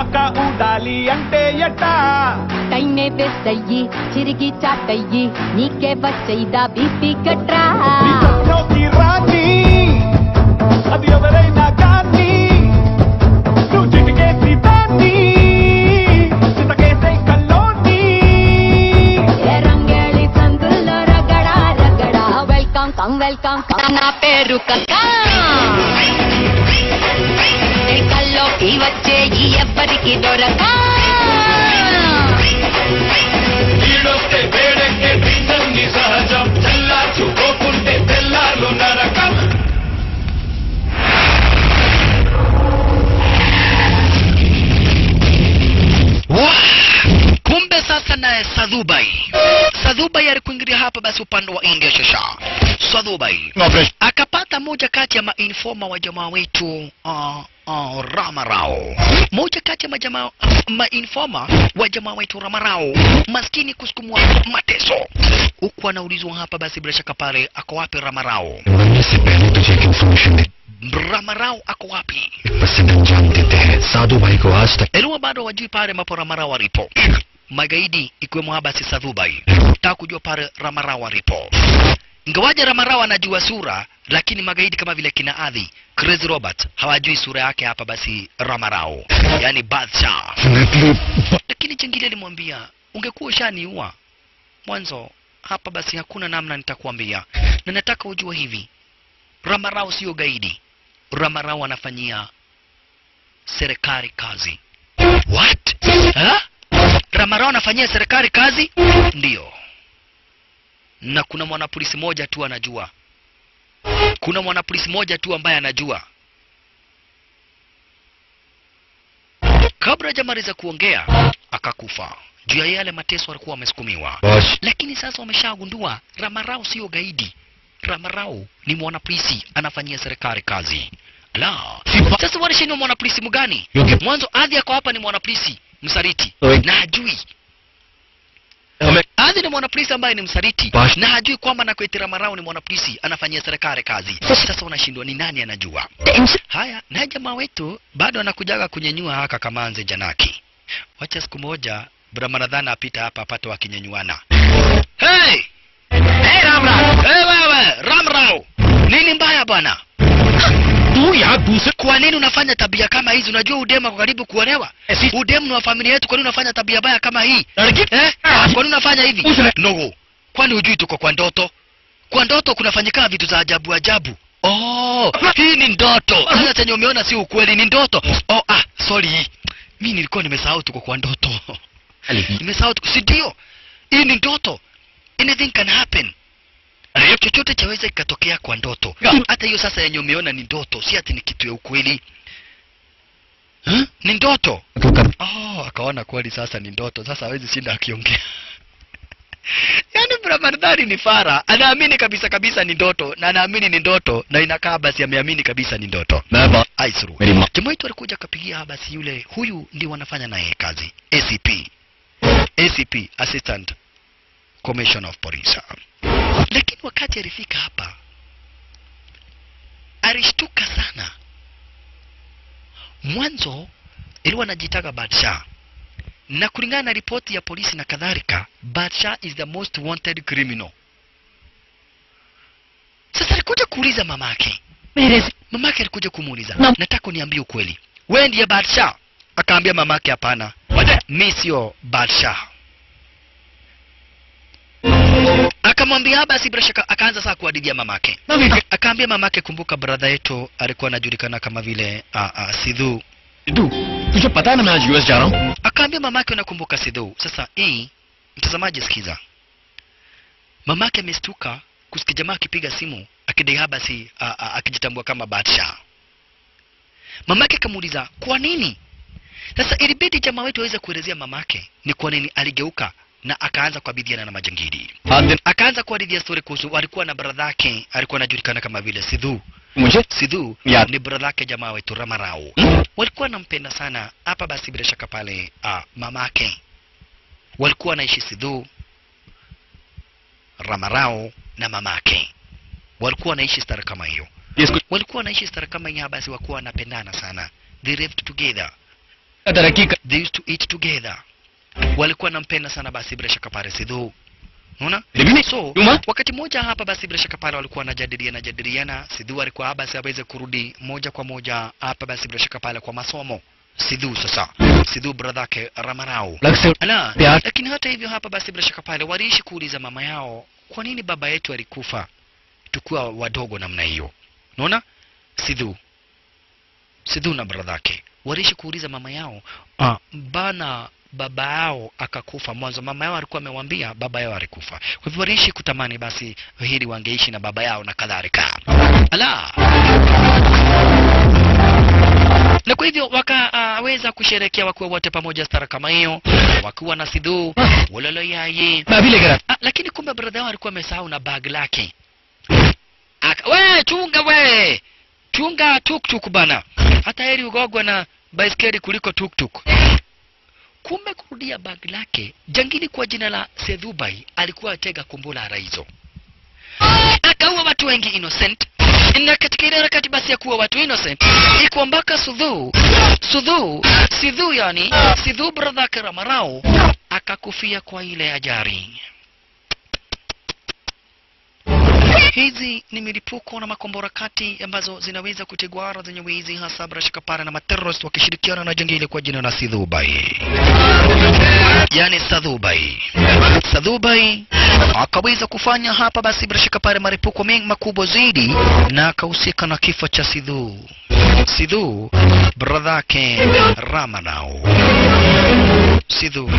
పట్టాలి పాక ఊడాలి అంటే ఎట్టా కైనే వేసయ్యి చిరిగి చాటయ్యి నీకే వచ్చైదా బీపీ కట్రా నీ స్వప్నంలోకి రాని అది ఎవరైనా కానీ నువ్వు చిటికేసి దాన్ని చితకేసే కల్లోని ఏ రంగేళి సందుల్లో రగడా రగడా వెల్కమ్ కమ్ వెల్కమ్ కమ్ నా పేరు కక్కా కల్లోకి వచ్చే ఈ ఎవ్వరికి దొరక సహజం చల్లార్చుకోకుంటే తెల్లార్లు నరకం kumbe sasa naye sadhubai sadhubai alikuingilia hapa basi upande wa india shasha sadhubai akapata moja kati ya mainfoma wa jamaa wetu uh, Oh, Ramarao, moja kati ya majamaa mainforma wa jamaa wetu Ramarao, maskini kusukumwa mateso huku anaulizwa hapa. Basi bila shaka pale, ako wapi Ramarao? Ramarao ako wapi? Eliwa bado wajui pale ambapo Ramarao alipo. Magaidi ikiwemo haba si Sadhubai, taka kujua pale Ramarao alipo. Ingawaje Ramarao anajua sura, lakini magaidi kama vile kina Adhi, Crazy Robert hawajui sura yake hapa basi Ramarao, yani Badshah. Lakini Chengili alimwambia ungekuwa ushaniua mwanzo hapa, basi hakuna namna nitakuambia, na nataka ujue hivi, Ramarao sio gaidi. Ramarao anafanyia serikali kazi. What? Ha? Ramarao anafanyia serikali kazi? Ndiyo. Na kuna mwanapolisi moja tu anajua. Kuna mwanapolisi moja tu ambaye anajua. Kabla hajamaliza kuongea akakufa juu ya yale mateso alikuwa amesukumiwa. Lakini sasa wameshagundua Ramarao sio gaidi. Ramarao ni mwanapolisi anafanyia serikali kazi. La, sasa wanashindwa mwanapolisi mgani? Mwanzo Adhi ako hapa ni mwanapolisi msaliti na hajui. Adhi ni mwanapolisi ambaye ni msaliti Bash- na hajui kwamba na kwetira marao ni mwanapolisi anafanyia serikali kazi. Sasa wanashindwa ni nani anajua. Haya, naye jamaa wetu bado anakujaga kunyenyua haka kamanze janaki. Wacha siku moja Brahmanadhana apita hapa apate wakinyenyuana. Hey! Hey Ramra! Hey wewe, Ramrao! Nini mbaya bwana? Haleluya. buse. Kwa nini unafanya tabia kama hizi? Unajua udemu kwa karibu kuolewa. Si udemu ni wa familia yetu, kwa nini unafanya tabia baya kama hii? Eh? Kwa nini unafanya hivi? Nogo. Kwani hujui tuko kwa ndoto? Kwa ndoto kunafanyika vitu za ajabu ajabu. Oh, hii ni ndoto. Sasa chenye umeona si ukweli, ni ndoto. Oh, ah, sorry. Mimi nilikuwa nimesahau tuko kwa ndoto. Nimesahau tuko, si ndio? Hii ni ndoto. Anything can happen na hiyo chochote chaweza kikatokea kwa ndoto. Hata hiyo sasa yenye umeona ni ndoto si ati ni kitu ya ukweli. Ni ndoto. Oh, akaona kweli sasa ni ndoto. Sasa hawezi shinda akiongea. Yaani bramardhari ni fara. Anaamini kabisa kabisa ni ndoto na anaamini ni ndoto na inakaa basi ameamini kabisa ni ndoto. Jamaaitu alikuja akapigia basi yule huyu ndi wanafanya naye kazi. Acp acp assistant commission of police. Lakini wakati alifika hapa, alishtuka sana. Mwanzo ilikuwa anajitaka Badsha, na kulingana na ripoti ya polisi na kadhalika, Badsha is the most wanted criminal. Sasa alikuja kuuliza mamake Mamake alikuja kumuuliza no. Nataka niambie ukweli, wewe ndiye Badsha? Akaambia mamake hapana, mimi sio Badsha. Akamwambia ah, basi, bila shaka akaanza sasa kuadidia mamake. Akaambia mamake, kumbuka brother yetu alikuwa anajulikana kama vile a a Sidhu. Du, tujhe pata na main US ja. Akaambia mamake, unakumbuka Sidhu? Sasa hii mtazamaji, sikiza. Mamake amestuka kusikia jamaa akipiga simu akidai ah, basi akijitambua kama Batsha. Mamake akamuuliza, "Kwa nini?" Sasa ilibidi jamaa wetu aweze kuelezea mamake ni kwa nini aligeuka na akaanza kuabidiana na majangili. Akaanza kuhadithia story kuhusu alikuwa na brother yake, alikuwa anajulikana kama vile Sidhu. Mje? Sidhu yeah. ni brother yake jamaa wetu Ramarao. Mm. Walikuwa wanampenda sana hapa, basi bila shaka pale ah, mamake walikuwa wanaishi Sidhu, Ramarao na mamake walikuwa wanaishi stara kama hiyo. Yes, walikuwa wanaishi stara kama hiyo, basi wakuwa wanapendana sana. They lived together. They used to eat together walikuwa nampenda sana basi bila shaka pale Sidhu. Unaona? So, wakati mmoja hapa basi bila shaka pale walikuwa wanajadiliana jadiliana, Sidhu alikuwa hapa basi aweze kurudi moja kwa moja hapa basi bila shaka pale kwa masomo. Sidhu sasa, Sidhu brother yake Ramarao. Lakini hata hivyo hapa basi bila shaka pale waliishi kuuliza mama yao, kwa nini baba yetu alikufa tukiwa wadogo namna hiyo? Unaona? Sidhu. Sidhu na brother yake waliishi kuuliza mama yao, ah, bana baba yao akakufa mwanzo. Mama yao alikuwa amewambia baba yao alikufa. Kwa hivyo waliishi kutamani basi hili wangeishi na baba yao na kadhalika. Ala na kwa hivyo wakaweza uh, kusherekea wakiwa wote pamoja stara kama hiyo wakiwa na sidhuu wololoyaye ah, lakini kumbe bradha yao alikuwa amesahau na bag lake. We chunga we! Chunga tuktuk bana. Hata heri ugogwa na baiskeli kuliko tuktuk. Kumbe kurudia bag lake, jangili kwa jina la Sedhubai alikuwa atega kumbula raizo, akaua watu wengi innocent. Na katika ile harakati basi ya kuwa watu innocent ikuwa mpaka Sudhu Sudhu Sidhu yani Sidhu brother Karamarao akakufia kwa ile ajari. Hizi ni milipuko na makombora kati ambazo zinaweza kutegwa ara zenye wizi hasa brashkapara na materrorist wakishirikiana na jangili kwa jina la Sidhubai, yani Sadhubai. Sadhubai akaweza kufanya hapa basi brashkapara maripuko mengi makubwa zaidi, na akahusika na kifo cha Sidhu. Sidhu brother yake Ramanao. Sidhu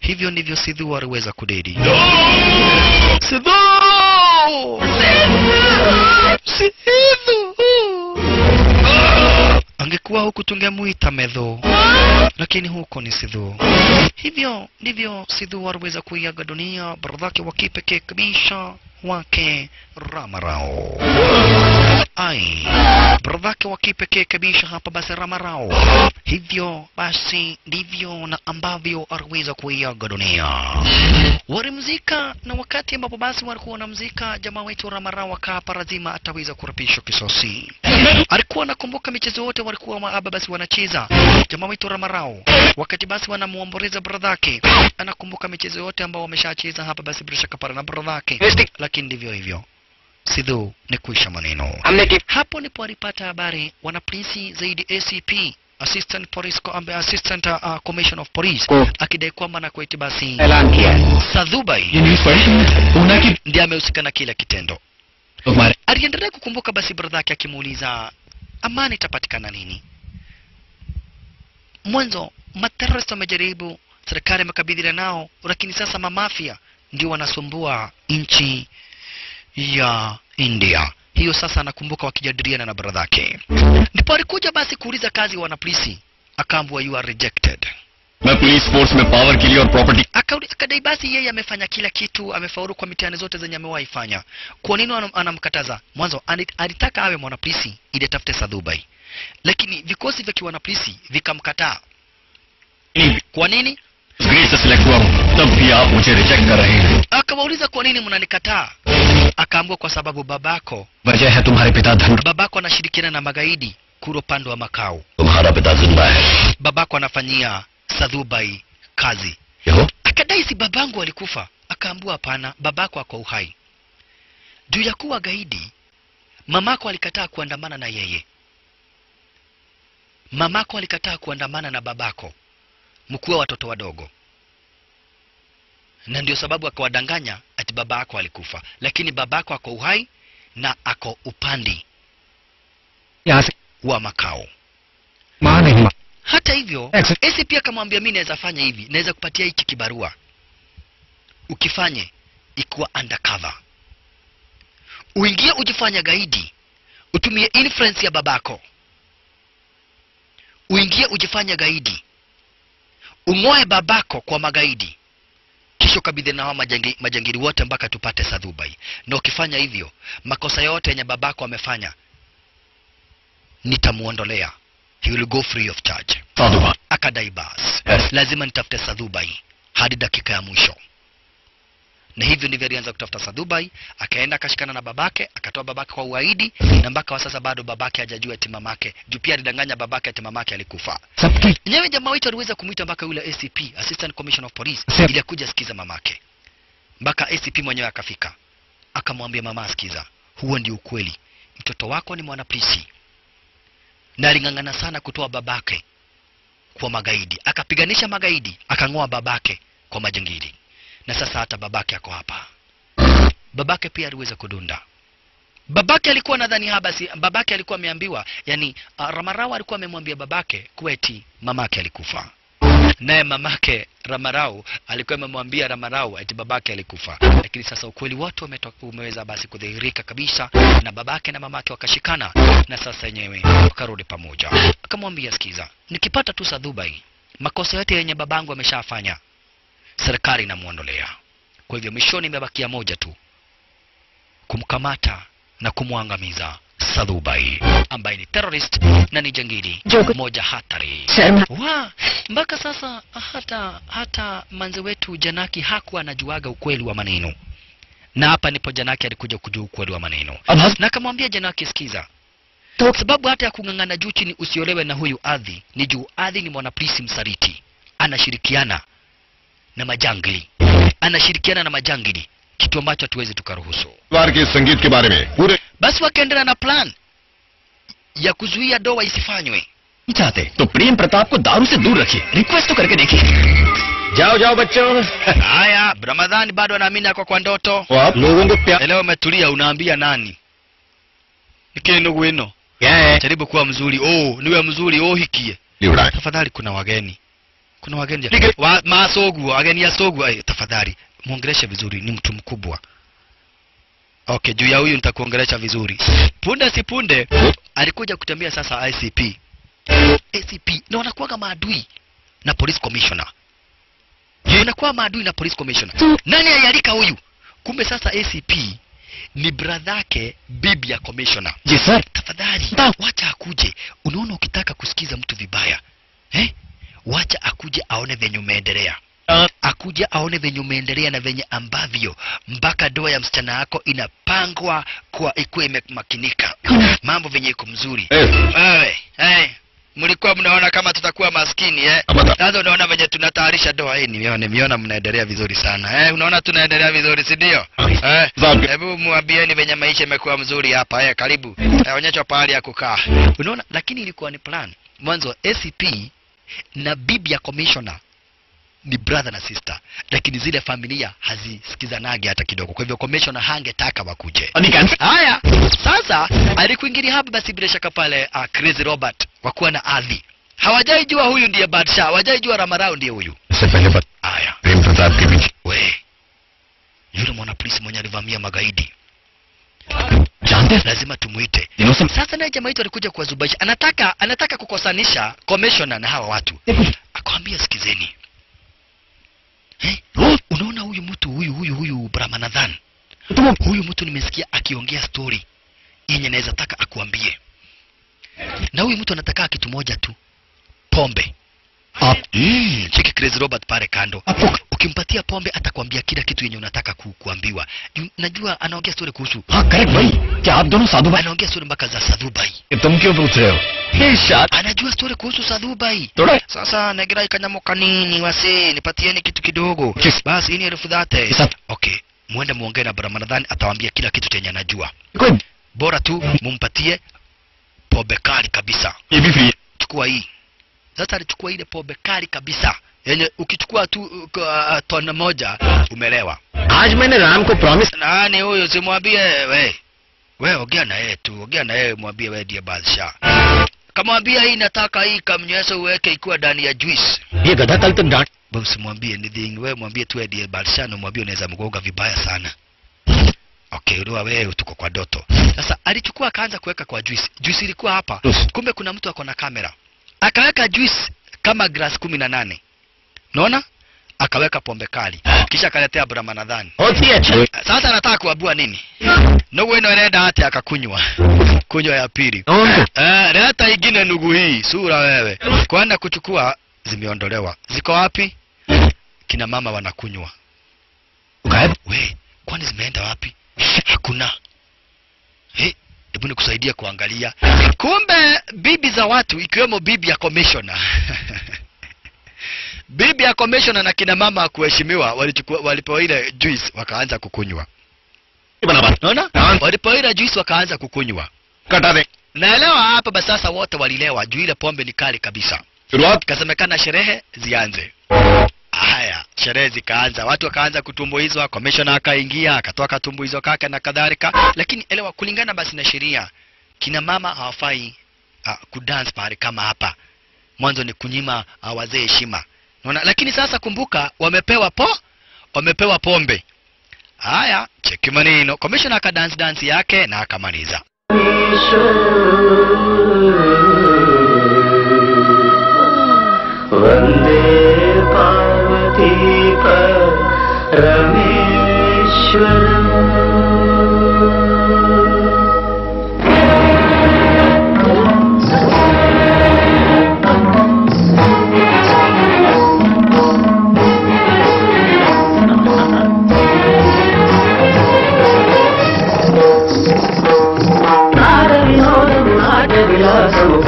hivyo ndivyo Sidhu aliweza kudedi. Sidhu! Angekuwa huku tungemuita Medho, lakini huko ni Sidhu. Hivyo ndivyo Sidhu aliweza kuiaga dunia, baradhake wa kipekee wake Ramarao. Ai, bradhake wa kipekee kabisa hapa basi Ramarao. Hivyo basi ndivyo na ambavyo aliweza kuiaga dunia. Walimzika na wakati ambapo basi walikuwa wanamzika jamaa wetu Ramarao akaapa lazima ataweza kurapishwa kisosi. Alikuwa anakumbuka michezo yote walikuwa maaba basi wanacheza. Jamaa wetu Ramarao wakati basi wanamuomboleza bradhake, anakumbuka michezo yote ambao wameshacheza hapa basi bila shaka na bradhake, lakini ndivyo hivyo Sidhu ni kuisha maneno. Hapo ndipo alipata habari wanapolisi zaidi ACP Assistant Police Assistant uh, uh, Commission of Police akidai kwamba na kuiti basi Sadhubai ndiye amehusika na kila kitendo. Aliendelea kukumbuka basi brother yake akimuuliza amani itapatikana nini? Mwanzo materrorist wamejaribu, serikali imekabidhiana nao, lakini sasa mamafia ndio wanasumbua nchi ya India. Hiyo sasa anakumbuka wakijadiliana na brother yake. Ndipo alikuja basi kuuliza kazi wanapolisi, akaambiwa you are rejected. मैं police force में पावर के लिए और property Akauli- akadai basi yeye amefanya kila kitu, amefaulu kwa mitihani zote zenye amewahi fanya. Kwa nini anam- anamkataza? Mwanzo ali- alitaka awe mwanapolisi ili atafute Sadhubai, lakini vikosi vya kiwanapolisi vikamkataa. Kwa nini? Gracious alikuwa mtapia pia mche reject kar rahe. Akawauliza kwa nini mnanikataa? akaambua kwa sababu babako wajah hai tumhare pita dhur. Babako anashirikiana na magaidi kuro pande wa Makao. Tumhara pita zinda hai. Babako anafanyia Sadhubai kazi. yeho Akadai si babangu alikufa. akaambua hapana, babako ako uhai. Juu ya kuwa gaidi, mamako alikataa kuandamana na yeye. Mamako alikataa kuandamana na babako mkuwe watoto wadogo. Na ndio sababu akawadanganya ati baba yako alikufa. Lakini baba yako ako uhai na ako upandi yes. wa makao. Hata hivyo esi pia akamwambia mi naweza fanya hivi naweza kupatia hiki kibarua. Ukifanye ikiwa undercover. Uingie ujifanya gaidi utumie influence ya babako uingie ujifanya gaidi ung'oe babako kwa magaidi. Kisha ukabidhi na hao majangi, majangiri wote mpaka tupate sadhubai na ukifanya hivyo makosa yote yenye babako amefanya nitamuondolea. He will go free of charge. Akadai bas Yes. lazima nitafute sadhubai hadi dakika ya mwisho na hivyo ndivyo alianza kutafuta sa Dubai, akaenda akashikana na babake, akatoa babake kwa uaidi, na mpaka wa sasa bado babake hajajua eti mamake, juu pia alidanganya babake eti mamake alikufa. Yenyewe jamaa wetu aliweza kumwita mpaka yule ACP, Assistant Commissioner of Police, ili akuja sikiza mamake, mpaka ACP mwenyewe akafika, akamwambia mama, sikiza, huo ndio ukweli, mtoto wako ni mwana mwanapolisi, na aling'ang'ana sana kutoa babake kwa magaidi, akapiganisha magaidi, akang'oa babake kwa majangili na sasa hata babake ako hapa. Babake pia aliweza kudunda. Babake alikuwa nadhani habasi babake alikuwa ameambiwa yani uh, ramarau alikuwa amemwambia babake kweti mamake alikufa. Naye mamake ramarau alikuwa amemwambia ramarau eti babake alikufa. Lakini sasa ukweli watu umeweza basi kudhihirika kabisa na babake na mamake wakashikana na sasa yenyewe wakarudi pamoja. Akamwambia sikiza nikipata tu sadhubai makosa yote yenye babangu ameshafanya serikali inamwondolea. Kwa hivyo mwishoni imebakia moja tu, kumkamata na kumwangamiza Sadhubai ambaye ni terrorist na ni jangili. Moja hatari. Wa mpaka sasa. Hata hata manzi wetu Janaki hakuwa anajuaga ukweli wa maneno, na hapa nipo Janaki alikuja kujua ukweli wa maneno, na akamwambia Janaki, sikiza. Sababu hata ya kung'ang'ana juu chini usiolewe na huyu Adhi ni juu Adhi ni mwanaprisi msaliti, anashirikiana na majangili anashirikiana na majangili kitu ambacho hatuwezi tukaruhusu परिवार के संगीत के बारे में पूरे basi wakaendelea na plan ya kuzuia doa isifanywe नहीं चाहते तो प्रेम प्रताप को दारू से दूर रखिए रिक्वेस्ट तो करके देखिए जाओ जाओ बच्चों haya ramadhani bado anaamini ako kwa ndoto तो आप लोगों को प्यार leo umetulia unaambia nani nikinu gwino क्या है jaribu kuwa mzuri oh niwe mzuri oh hikie उड़ाए tafadhali kuna wageni kuna wageni wa, masogu wageni ya sogu ay, tafadhali. Muongeleshe vizuri ni mtu mkubwa. Okay juu ya huyu nitakuongelesha vizuri. Punde si punde alikuja kutembea sasa ICP ACP na wanakuwa kama maadui na police commissioner. Wanakuwa maadui na police commissioner. Nani ayalika huyu? Kumbe sasa ACP ni bradhake bibi ya commissioner. Yes sir. Tafadhali wacha akuje. Unaona ukitaka kusikiza mtu vibaya. Eh? Wacha akuje aone venye umeendelea akuja aone venye umeendelea na venye ambavyo mpaka doa ya msichana yako inapangwa kwa ikuwa imemakinika mambo venye iko mzuri Eh. wewe hey, mlikuwa mnaona kama tutakuwa maskini eh? Sasa unaona venye tunatayarisha doa hii nimeona nimeona mnaendelea vizuri sana eh? unaona tunaendelea vizuri si ndio eh? Zabi. hebu mwambieni venye maisha imekuwa mzuri hapa eh, karibu eh, onyeshwa pahali ya kukaa unaona lakini ilikuwa ni plan mwanzo acp na bibi ya commissioner ni brother na sister, lakini zile familia hazisikizanage hata kidogo. Kwa hivyo commissioner hangetaka wakuje. Haya, sasa alikuingilia hapa, basi bila shaka pale uh, Crazy Robert wakuwa na adhi hawajaijua huyu ndiye Badsha, hawajaijua Ramarao ndiye huyu. Haya, we yule mwana polisi mwenye alivamia magaidi Lazima tumuite. Innocent. Sasa naye jamaa yetu alikuja kuwazubaisha. Anataka anataka kukosanisha commissioner na hawa watu. Akwambia sikizeni. Eh? Hey, unaona huyu mtu huyu huyu huyu Brahmanadhan. Huyu mtu nimesikia akiongea story yenye naweza taka akuambie. Na huyu mtu anataka kitu moja tu. Pombe. Ah, mm, cheki Crazy Robert pale kando. Ah, Ukimpatia pombe atakwambia kila kitu yenye unataka ku, kuambiwa. Najua anaongea story kuhusu. Ha, correct bhai. Kya aap dono sadhu bhai? Anaongea story mpaka za sadhu bhai. Tum kyo pooch rahe? Hey shot. Anajua story kuhusu sadhu bhai. Thoda. Sasa nagira ikanyamoka nini wase? Nipatieni kitu kidogo. Yes. Basi ini ni elfu dhate. Okay. Muende muongee na Brahmanadhani atawaambia kila kitu chenye anajua. Good. Bora tu mumpatie pombe kali kabisa. Hivi hivi. Chukua hii Sasa alichukua ile pombe kali kabisa yenye ukichukua tu uh, uh, tona moja umelewa. आज मैंने राम को promise Nani huyo? Simwambie we. We ongea na yeye tu, ongea na yeye, mwambie wewe ndiye Badsha. Kamwambia hii nataka hii kamnywesha uweke ikiwa ndani ya juice. ये गधा कल तक डांट Boss mwambie anything, wewe mwambie tu ndiye Badsha na mwambie unaweza mgonga vibaya sana. Okay, uliwa wewe tuko kwa doto. Sasa alichukua akaanza kuweka kwa juice. Juice ilikuwa hapa. Kumbe kuna mtu ako na kamera. akaweka juice kama glass kumi na nane. Unaona? Akaweka pombe kali. Kisha akaletea bramanadhani sasa anataka kuabua nini? Nugu ino inaenda ati akakunywa. Kunywa ya pili. Eh, leta ingine nugu hii sura wewe. Kwana kuchukua zimeondolewa? Ziko wapi? Kina mama wanakunywa. We kwani zimeenda wapi? Hakuna hey. Eh, hebu nikusaidia kuangalia. Kumbe bibi za watu ikiwemo bibi ya commissioner bibi ya commissioner na kina mama kuheshimiwa walipewa ile juice wakaanza kukunywa. Unaona, walipewa ile juice wakaanza kukunywa. Naelewa hapa basi, sasa wote walilewa juu ile pombe ni kali kabisa. kasemekana sherehe zianze. Haya, sherehe zikaanza, watu wakaanza kutumbuizwa, commissioner akaingia akatoa katumbuizo kake na kadhalika, lakini elewa, kulingana basi na sheria, kina mama hawafai uh, kudance pahali kama hapa. Mwanzo ni kunyima uh, wazee heshima, unaona. Lakini sasa kumbuka, wamepewa po, wamepewa pombe. Haya, cheki maneno. Commissioner akadance dance yake na akamaliza. Rameshwaram.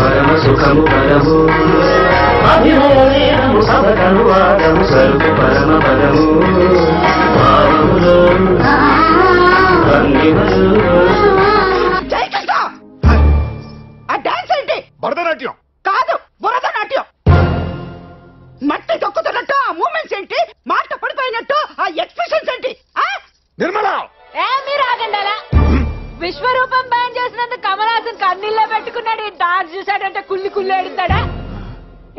పరమ సుఖము పరము ఆ డాన్స్ ఏంటి? భరతనాట్యం. కాదు భరతనాట్యం మట్టి తొక్కుతున్నట్టు ఆ మూమెంట్స్ ఏంటి? మాట పడిపోయినట్టు ఆ ఎక్స్ప్రెషన్స్ ఏంటి? ఆ? నిర్మల. ఏ మీరు ఆగండాలా విశ్వరూపం బ్యాన్ చేసినందుకు కమల్ హాసన్ కన్నీళ్ళే పెట్టుకున్నాడు. ఈ డాన్స్ చూసాడంటే కుళ్ళి కుళ్ళి ఏడుతాడా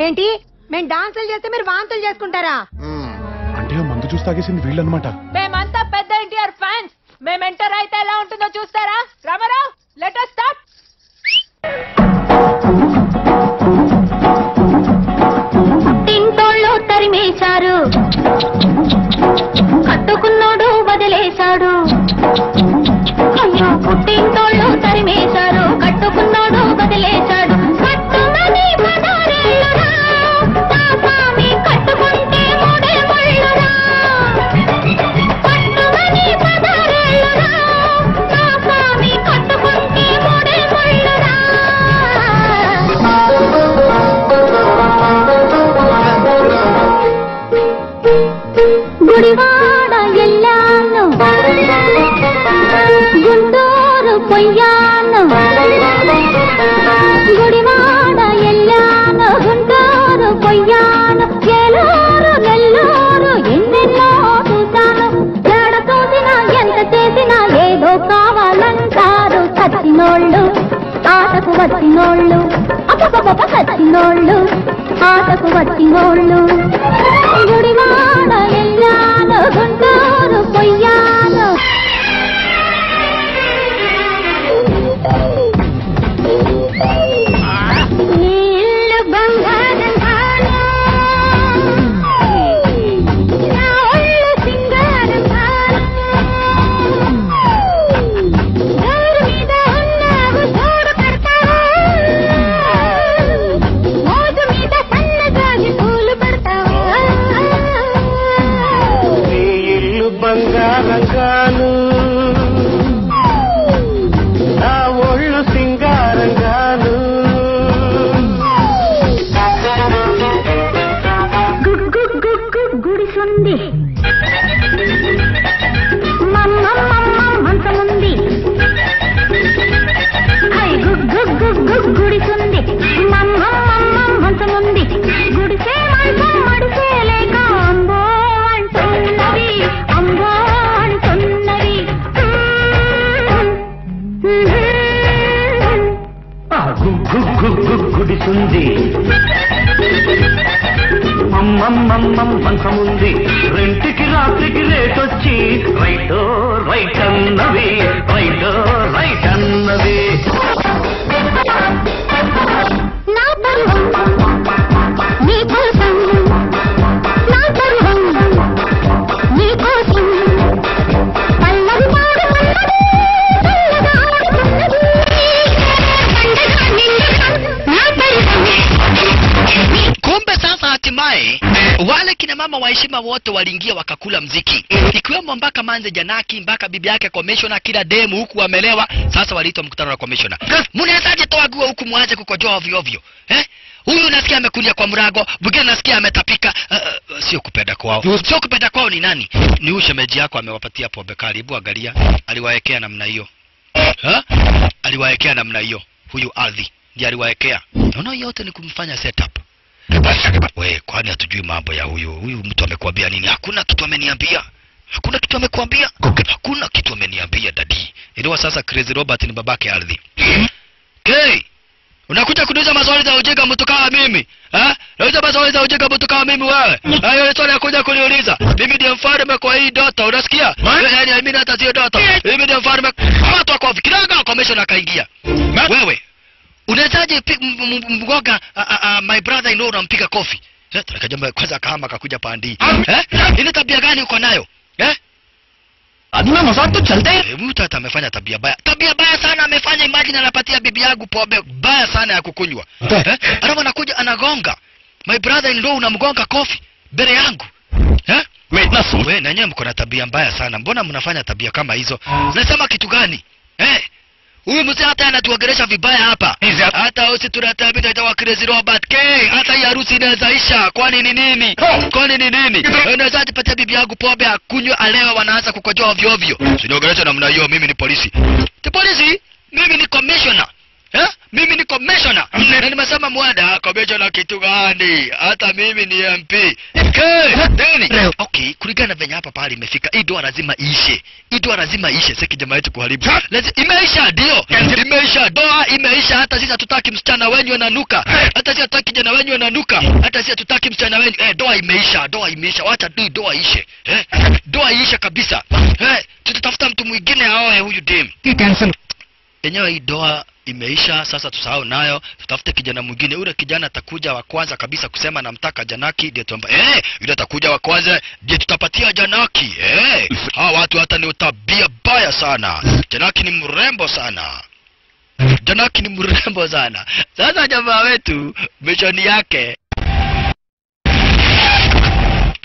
ఏంటి? మేము డాన్సులు చేస్తే మీరు వాంతులు చేసుకుంటారా? అంటే మందు చూసి తాగేసింది వీళ్ళనమాట మేమంతా పెద్ద ఎన్టీఆర్ ఫ్యాన్స్. మేము ఎంటర్ అయితే ఎలా ఉంటుందో చూస్తారా? రామారావు లెట్ us స్టార్ట్ పుట్టింటోళ్ళు తరిమేశారు. కట్టుకున్నోడు వదిలేశాడు. అయ్యో పుట్టింటోళ్ళు తరిమేశారు. కట్టుకున్నోడు వచ్చినోళ్ళు ఆటకు వచ్చినోళ్ళు అపపప సచ్చినోళ్ళు ఆటకు వచ్చినోళ్ళు గుడివాడ ఎల్లాలో గుంటూరు పొయ్యా. muy mama wote waliingia wakakula mziki. Ikiwemo mpaka manze janaki mpaka bibi yake komishona kila demu huku amelewa. sasa waliitwa mkutano wa komishona mnawezaje toa guo huku mwanze kukojoa ovyo ovyo eh? Huyu nasikia amekulia kwa mrago mwingine nasikia ametapika. Uh, uh, sio kupenda kwao. Sio kupenda kwao ni nani? Ni huyu shemeji yako amewapatia pombe kali hebu angalia. Aliwaekea namna hiyo. Ha? aliwaekea namna hiyo. Huyu ardhi ndiye aliwaekea. Naona yote ni kumfanya setup we kwani hatujui mambo ya huyu? Huyu mtu amekuambia nini? Hakuna kitu ameniambia. Hakuna kitu amekuambia. Hakuna kitu ameniambia dadi. Iliwa sasa crazy robert ni babake ardhi. Okay. unakuja kuniuza maswali za ujinga mtu kama mimi? Eh? nauza maswali za ujinga mtu kama mimi wewe? Hayo ni swali ya kuja kuniuliza mimi ndiye mfalme kwa hii dota unasikia? Yaani mimi hata sio dota. Mimi ndiye mfalme. Watu wako kidogo commission akaingia. Wewe unawezaje mgoga my brother in law unampiga kofi eh, Kajamba kwanza akahama akakuja pandi eh? Ile tabia gani uko nayo eh? adina mazato chalte. Eh, mtu hata amefanya tabia baya. Tabia baya sana amefanya imagine anapatia bibi yangu pombe baya sana ya kukunywa. Eh? Alafu anakuja anagonga. My brother in unamgonga kofi mbele yangu. Eh? Wewe na nyewe mko na tabia mbaya sana. Mbona mnafanya tabia kama hizo? Unasema kitu gani? Eh? Huyu mzee hata anatuongelesha vibaya hapa. Hata usi tunatabita itawa crazy robert k hata hii harusi inawezaisha kwani ni nini? Kwani ni nini? Unaweza jipatia bibi yangu pombe akunywe alewa wanaanza kukojoa ovyo ovyo. Siniongelesha namna hiyo mimi ni polisi. Ni polisi? Mimi ni commissioner? mimi ni commissioner. Na nimesema mwada commissioner kitu gani? Hata mimi ni MP then okay kulingana venye hapa pale imefika hii doa lazima iishe. Hii doa lazima iishe sasa kijamaa yetu kuharibu. Lazima imeisha ndio. Imeisha doa imeisha. Hata sisi hatutaki msichana wenyu ananuka. Hata sisi hatutaki jana wenyu ananuka. Hata sisi hatutaki msichana wenyu. Eh doa imeisha doa imeisha. Acha tu doa iishe. Eh doa iishe kabisa. Eh tutatafuta mtu mwingine aoe huyu dem yenyewe hii doa imeisha sasa tusahau nayo. Tutafute kijana mwingine. Ule kijana atakuja wa kwanza kabisa kusema namtaka janaki ndio tuamba eh yule atakuja wa kwanza ndio tutapatia janaki eh. Hawa watu hata ni tabia baya sana. Janaki ni mrembo sana. Janaki ni mrembo sana. Sasa jamaa wetu mishoni yake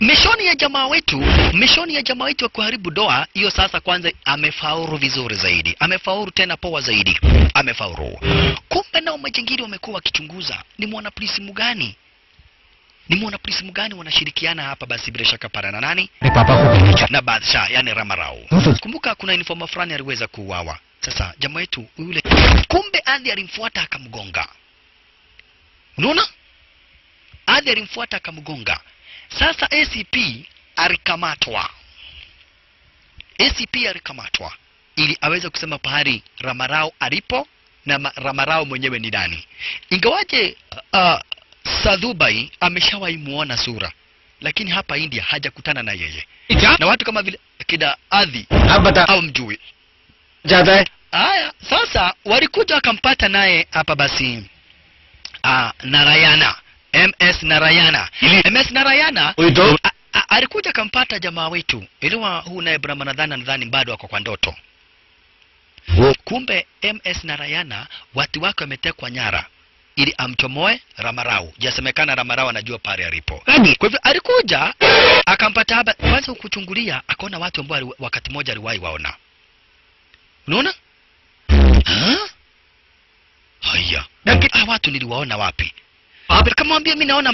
Mishoni ya jamaa wetu, mishoni ya jamaa wetu ya kuharibu doa hiyo, sasa kwanza amefaulu vizuri zaidi, amefaulu tena poa zaidi, amefaulu. Kumbe nao majingiri wamekuwa wakichunguza ni mwana mwanapolisi mgani ni mwana polisi mgani wanashirikiana hapa? Basi bila shaka para na nani na Badsha, yani ramarao. Kumbuka kuna informa fulani aliweza kuuawa. Sasa jamaa wetu yule, kumbe Adi alimfuata akamgonga. Unaona, Adi alimfuata akamgonga. Sasa ACP alikamatwa, ACP alikamatwa ili aweze kusema pahali Ramarau alipo na Ramarau mwenyewe ni nani, ingawaje uh, uh, Sadhubai ameshawahi muona sura, lakini hapa India hajakutana na yeye. Ja. na watu kama vile kida adhi au mjui. Haya, sasa walikuja wakampata naye hapa basi, uh, Narayana. MS Narayana. Hmm. Ili. MS Narayana Uito. Alikuja kampata jamaa wetu ilikuwa huu naye Brahma, nadhani nadhani bado ako kwa ndoto Uo. Kumbe MS Narayana watu wake wametekwa nyara ili amchomoe Ramarau. Jasemekana Ramarau anajua pale alipo. Yaani? Kwa hivyo alikuja akampata haba kwanza kuchungulia, akaona watu ambao wakati mmoja aliwahi waona. Unaona? Hmm. Haya. Ha, ah, watu niliwaona wapi? Akamwambia mimi naona